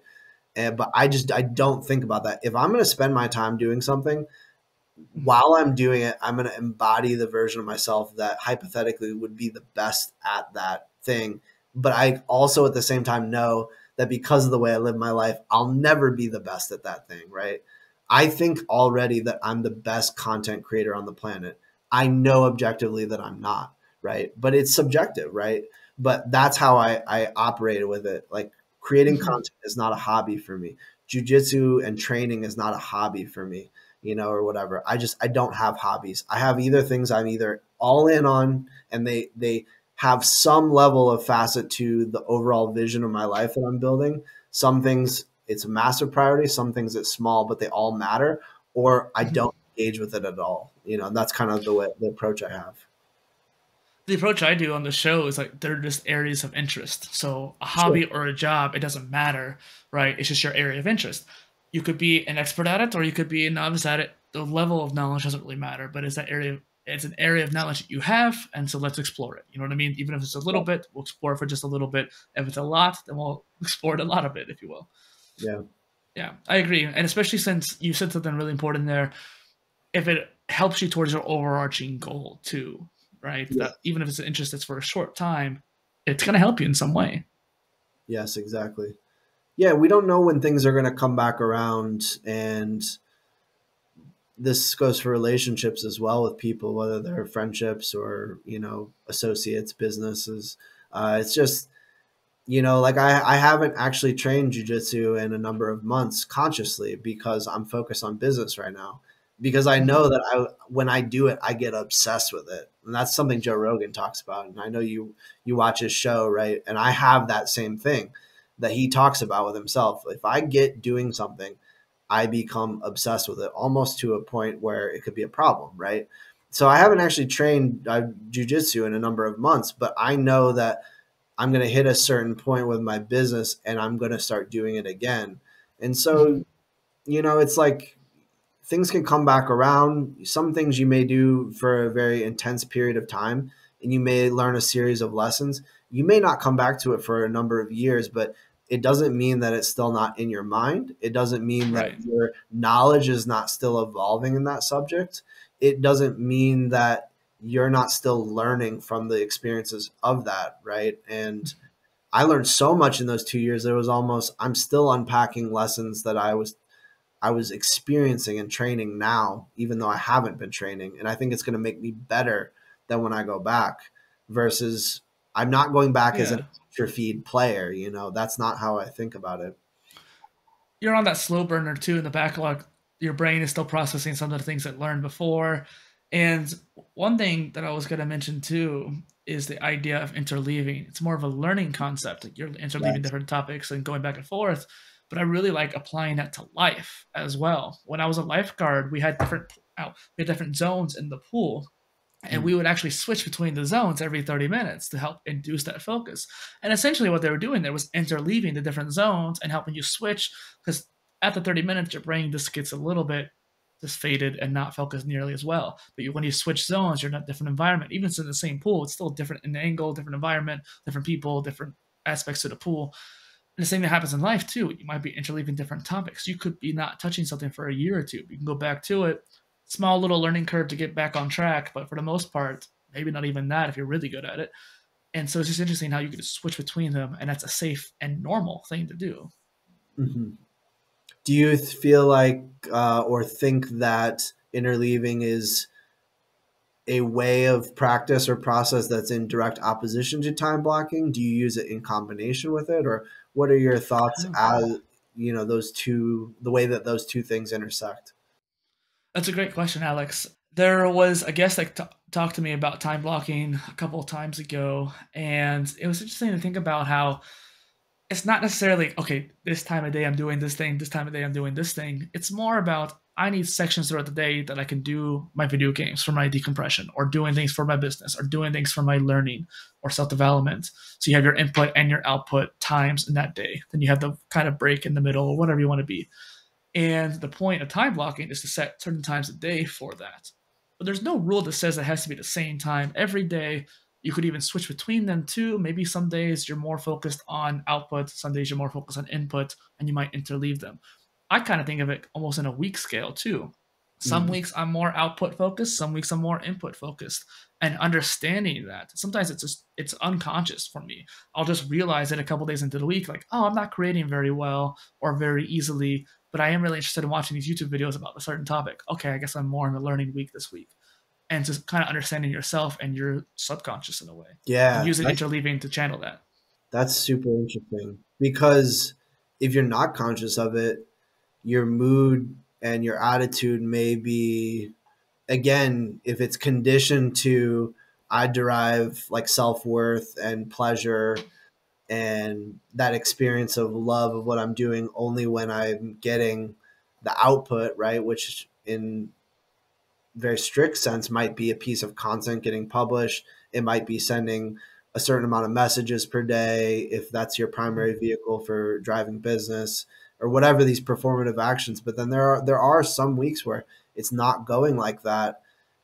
Eh, but I just I don't think about that. If I'm going to spend my time doing something, mm-hmm. while I'm doing it, I'm going to embody the version of myself that hypothetically would be the best at that thing. But I also at the same time know that because of the way I live my life, I'll never be the best at that thing, right? I think already that I'm the best content creator on the planet. I know objectively that I'm not, right? But it's subjective, right? But that's how I, I operated with it. Like Creating mm-hmm. content is not a hobby for me. Jiu-jitsu and training is not a hobby for me, you know, or whatever. I just I don't have hobbies. I have either things I'm either all in on and they they have some level of facet to the overall vision of my life that I'm building. Some things it's a massive priority, some things it's small, but they all matter, or I mm-hmm. don't engage with it at all. You know, and that's kind of the way the approach I have the approach I do on the show is like they're just areas of interest. So a hobby sure. or a job, it doesn't matter, right? It's just your area of interest. You could be an expert at it or you could be a novice at it. The level of knowledge doesn't really matter, but it's that area it's an area of knowledge that you have, and so let's explore it. You know what I mean? Even if it's a little bit, we'll explore for just a little bit. If it's a lot, then we'll explore a lot of it, if you will. Yeah. Yeah, I agree. And especially since you said something really important there, if it helps you towards your overarching goal too right? That even if it's an interest that's for a short time, it's going to help you in some way. Yes, exactly. Yeah, we don't know when things are going to come back around and this goes for relationships as well with people whether they're friendships or you know associates businesses uh, it's just you know like I, I haven't actually trained jiu-jitsu in a number of months consciously because i'm focused on business right now because I know that I when I do it, I get obsessed with it, and that's something Joe Rogan talks about. And I know you you watch his show, right? And I have that same thing that he talks about with himself. If I get doing something, I become obsessed with it, almost to a point where it could be a problem, right? So I haven't actually trained uh, jujitsu in a number of months, but I know that I'm going to hit a certain point with my business, and I'm going to start doing it again. And so you know, it's like things can come back around. Some things you may do for a very intense period of time and you may learn a series of lessons. You may not come back to it for a number of years, but it doesn't mean that it's still not in your mind. It doesn't mean right. that your knowledge is not still evolving in that subject. It doesn't mean that you're not still learning from the experiences of that, right? And I learned so much in those two years. It was almost I'm still unpacking lessons that I was I was experiencing and training now, even though I haven't been training. And I think it's going to make me better than when I go back. Versus I'm not going back yeah. as an feed player. You know, that's not how I think about it. You're on that slow burner too in the backlog. Your brain is still processing some of the things that learned before. And one thing that I was going to mention too is the idea of interleaving. It's more of a learning concept. Like you're interleaving different topics and going back and forth. But I really like applying that to life as well. When I was a lifeguard, we had different we had different zones in the pool, and mm. we would actually switch between the zones every 30 minutes to help induce that focus. And essentially, what they were doing there was interleaving the different zones and helping you switch because at the 30 minutes, your brain just gets a little bit just faded and not focused nearly as well. But you, when you switch zones, you're in a different environment. Even if it's in the same pool, it's still different in angle, different environment, different people, different aspects of the pool. The same thing happens in life too. You might be interleaving different topics. You could be not touching something for a year or two. You can go back to it. Small little learning curve to get back on track, but for the most part, maybe not even that if you're really good at it. And so it's just interesting how you can switch between them, and that's a safe and normal thing to do. Mm-hmm do you feel like uh, or think that interleaving is a way of practice or process that's in direct opposition to time blocking? Do you use it in combination with it, or what are your thoughts as you know those two, the way that those two things intersect? That's a great question, Alex. There was a guest that t- talked to me about time blocking a couple of times ago, and it was interesting to think about how it's not necessarily okay this time of day i'm doing this thing this time of day i'm doing this thing it's more about i need sections throughout the day that i can do my video games for my decompression or doing things for my business or doing things for my learning or self-development. So you have your input and your output times in that day. Then you have the kind of break in the middle or whatever you want to be. And the point of time blocking is to set certain times a day for that. But there's no rule that says it has to be the same time every day. You could even switch between them too. Maybe some days you're more focused on output, some days you're more focused on input, and you might interleave them. I kind of think of it almost in a week scale too. Some mm. weeks I'm more output focused, some weeks I'm more input focused. And understanding that sometimes it's just it's unconscious for me. I'll just realize it a couple days into the week, like, oh, I'm not creating very well or very easily, but I am really interested in watching these YouTube videos about a certain topic. Okay, I guess I'm more in a learning week this week and just kind of understanding yourself and your subconscious in a way. Yeah. And using interleaving to channel that. That's super interesting because if you're not conscious of it, your mood and your attitude may be, again, if it's conditioned to, I derive like self worth and pleasure and that experience of love of what I'm doing only when I'm getting the output, right? Which in very strict sense might be a piece of content getting published. It might be sending a certain amount of messages per day if that's your primary vehicle for driving business or whatever these performative actions. But then there are there are some weeks where it's not going like that.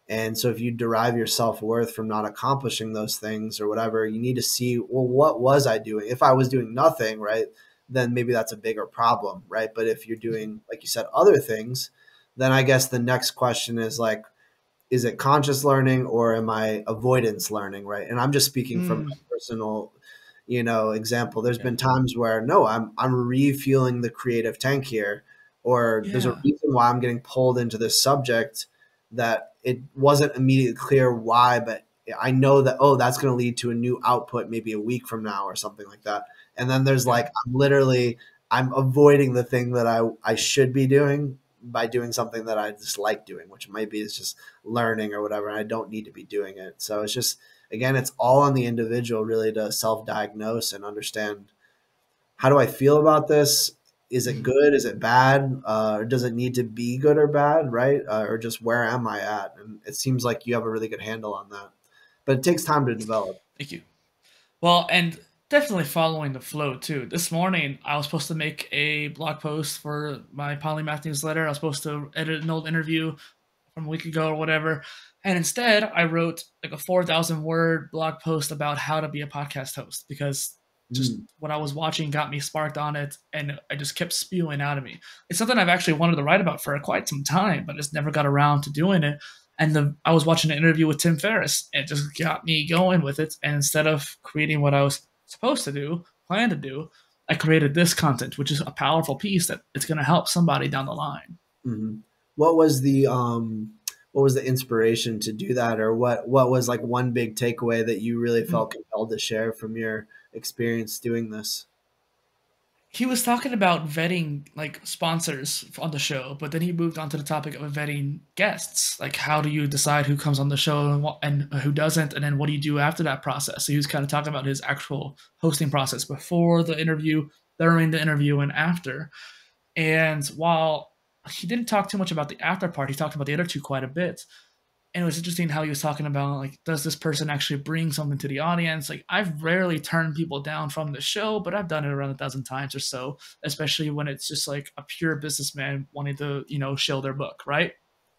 And so if you derive your self-worth from not accomplishing those things or whatever, you need to see, well, what was I doing? If I was doing nothing, right, then maybe that's a bigger problem, right? But if you're doing, like you said, other things, then I guess the next question is like, is it conscious learning or am I avoidance learning, right? And I'm just speaking mm. from personal, you know, example. There's yeah. been times where no, I'm I'm refueling the creative tank here, or yeah. there's a reason why I'm getting pulled into this subject that it wasn't immediately clear why, but I know that oh, that's going to lead to a new output maybe a week from now or something like that. And then there's like I'm literally I'm avoiding the thing that I I should be doing by doing something that I just like doing, which maybe is just learning or whatever. And I don't need to be doing it. So it's just, again, it's all on the individual really to self diagnose and understand how do I feel about this? Is it good? Is it bad? Uh, or does it need to be good or bad? Right. Uh, or just where am I at? And it seems like you have a really good handle on that, but it takes time to develop. Thank you. Well, and definitely following the flow too. This morning, I was supposed to make a blog post for my Polymath newsletter. I was supposed to edit an old interview from a week ago or whatever. And instead, I wrote like a 4,000 word blog post about how to be a podcast host because just mm. what I was watching got me sparked on it and I just kept spewing out of me. It's something I've actually wanted to write about for quite some time, but just never got around to doing it. And the, I was watching an interview with Tim Ferriss and it just got me going with it. And instead of creating what I was supposed to do, plan to do, I created this content, which is a powerful piece that it's going to help somebody down the line. Mm-hmm. What was the um, what was the inspiration to do that, or what what was like one big takeaway that you really felt mm-hmm. compelled to share from your experience doing this? He was talking about vetting like sponsors on the show, but then he moved on to the topic of vetting guests. Like, how do you decide who comes on the show and, what, and who doesn't, and then what do you do after that process? So he was kind of talking about his actual hosting process before the interview, during the interview, and after. And while he didn't talk too much about the after part, he talked about the other two quite a bit. And it was interesting how he was talking about like does this person actually bring something to the audience? Like i've rarely turned people down from the show but i've done it around a thousand times or so especially when it's just like a pure businessman wanting to you know show their book right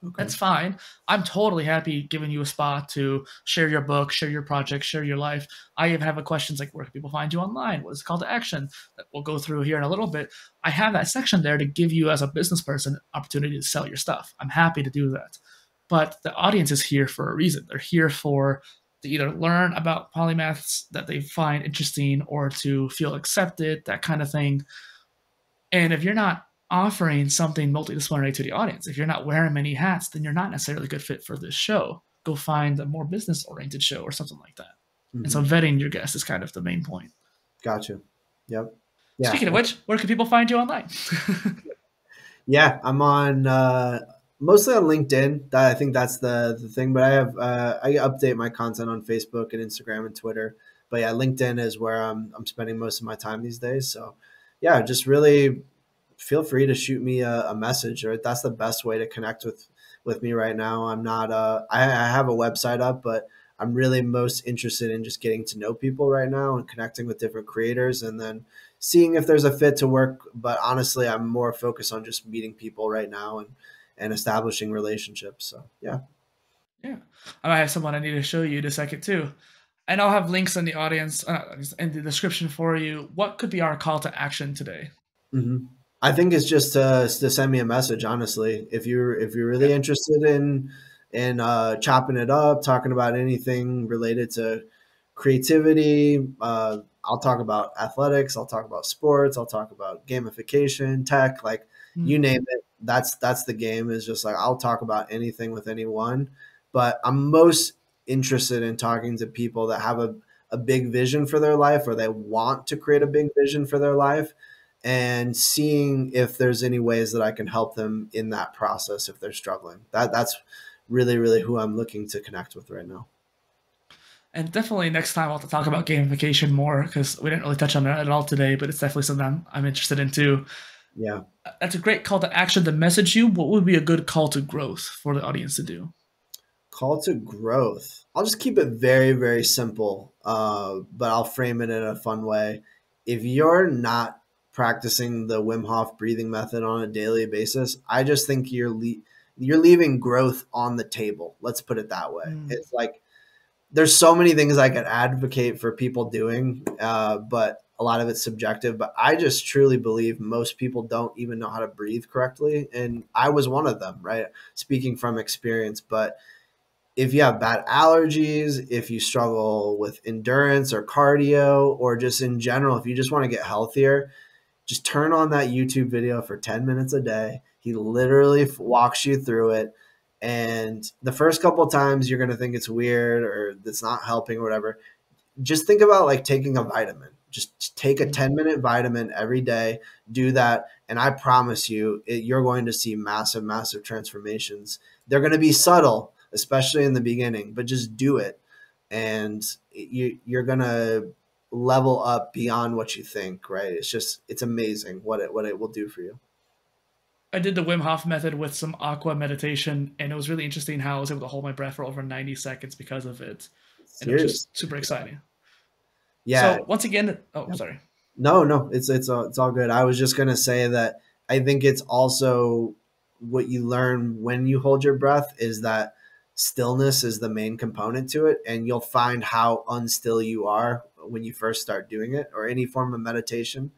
okay. that's fine. I'm totally happy giving you a spot to share your book share your project share your life. I even have a questions like where can people find you online? What is the call to action. That we'll go through here in a little bit. I have that section there to give you as a business person opportunity to sell your stuff. I'm happy to do that. But the audience is here for a reason. They're here for to either learn about polymaths that they find interesting or to feel accepted, that kind of thing. And if you're not offering something multidisciplinary to the audience, if you're not wearing many hats, then you're not necessarily a good fit for this show. Go find a more business oriented show or something like that. Mm-hmm. And so mm-hmm. vetting your guests is kind of the main point. Gotcha. Yep. Yeah. Speaking of which, where can people find you online? yeah, I'm on uh, mostly on LinkedIn. That I think that's the the thing. But I have uh, I update my content on Facebook and Instagram and Twitter. But yeah, LinkedIn is where I'm I'm spending most of my time these days. So yeah, just really feel free to shoot me a, a message. Or that's the best way to connect with with me right now. I'm not uh I, I have a website up, but I'm really most interested in just getting to know people right now and connecting with different creators and then seeing if there's a fit to work. But honestly, I'm more focused on just meeting people right now and and establishing relationships. So yeah. Yeah. I have someone I need to show you in a second too. And I'll have links in the audience uh, in the description for you. What could be our call to action today? Mm-hmm. I think it's just to, to send me a message. Honestly, if you're if you're really yeah. interested in in uh, chopping it up, talking about anything related to creativity, uh, I'll talk about athletics. I'll talk about sports. I'll talk about gamification, tech, like mm-hmm. you name it that's that's the game is just like I'll talk about anything with anyone, but I'm most interested in talking to people that have a, a big vision for their life or they want to create a big vision for their life and seeing if there's any ways that I can help them in that process if they're struggling. That that's really really who I'm looking to connect with right now. And definitely next time I'll have to talk about gamification more because we didn't really touch on that at all today, but it's definitely something I'm, I'm interested in too. Yeah. That's a great call to action to message you. What would be a good call to growth for the audience to do? Call to growth. I'll just keep it very, very simple, uh, but I'll frame it in a fun way. If you're not practicing the Wim Hof breathing method on a daily basis, I just think you're le- you're leaving growth on the table. Let's put it that way. Mm. It's like there's so many things I could advocate for people doing, uh, but a lot of it's subjective, but I just truly believe most people don't even know how to breathe correctly. And I was one of them, right? Speaking from experience. But if you have bad allergies, if you struggle with endurance or cardio, or just in general, if you just want to get healthier, just turn on that YouTube video for 10 minutes a day. He literally walks you through it. And the first couple times you're going to think it's weird or it's not helping or whatever. Just think about like taking a vitamin just take a 10 minute vitamin every day, do that. And I promise you, it, you're going to see massive, massive transformations. They're going to be subtle, especially in the beginning, but just do it. And you, you're going to level up beyond what you think, right? It's just, it's amazing what it, what it will do for you. I did the Wim Hof method with some aqua meditation, and it was really interesting how I was able to hold my breath for over 90 seconds because of it. And it was just super exciting. Yeah. So once again, oh, Yep. sorry. No, no, it's it's all, it's all good. I was just gonna say that I think it's also what you learn when you hold your breath is that stillness is the main component to it, and you'll find how unstill you are when you first start doing it or any form of meditation.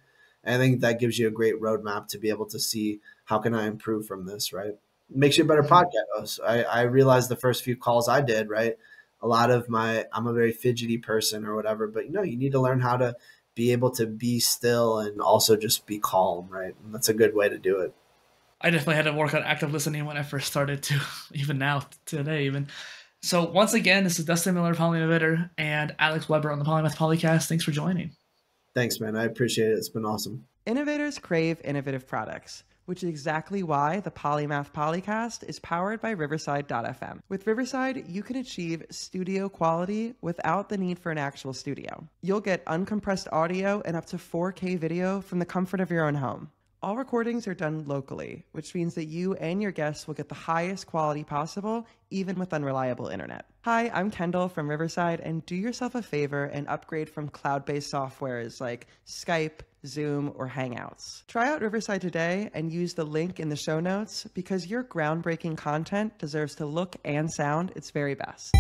And I think that gives you a great roadmap to be able to see how can I improve from this, right? makes you a better Mhm. podcast host. I, I realized the first few calls I did, right? A lot of my I'm a very fidgety person or whatever, but you know, you need to learn how to be able to be still and also just be calm, right? And that's a good way to do it. I definitely had to work on active listening when I first started to, even now, today, even. So once again, this is Dustin Miller, Polyinnovator, and Alex Weber on the Polymath Polycast. Thanks for joining. Thanks, man. I appreciate it. It's been awesome. Innovators crave innovative products, which is exactly why the Polymath Polycast is powered by Riverside.fm. With Riverside, you can achieve studio quality without the need for an actual studio. You'll get uncompressed audio and up to 4K video from the comfort of your own home. All recordings are done locally, which means that you and your guests will get the highest quality possible, even with unreliable internet. Hi, I'm Kendall from Riverside, and do yourself a favor and upgrade from cloud based softwares like Skype, Zoom, or Hangouts. Try out Riverside today and use the link in the show notes because your groundbreaking content deserves to look and sound its very best.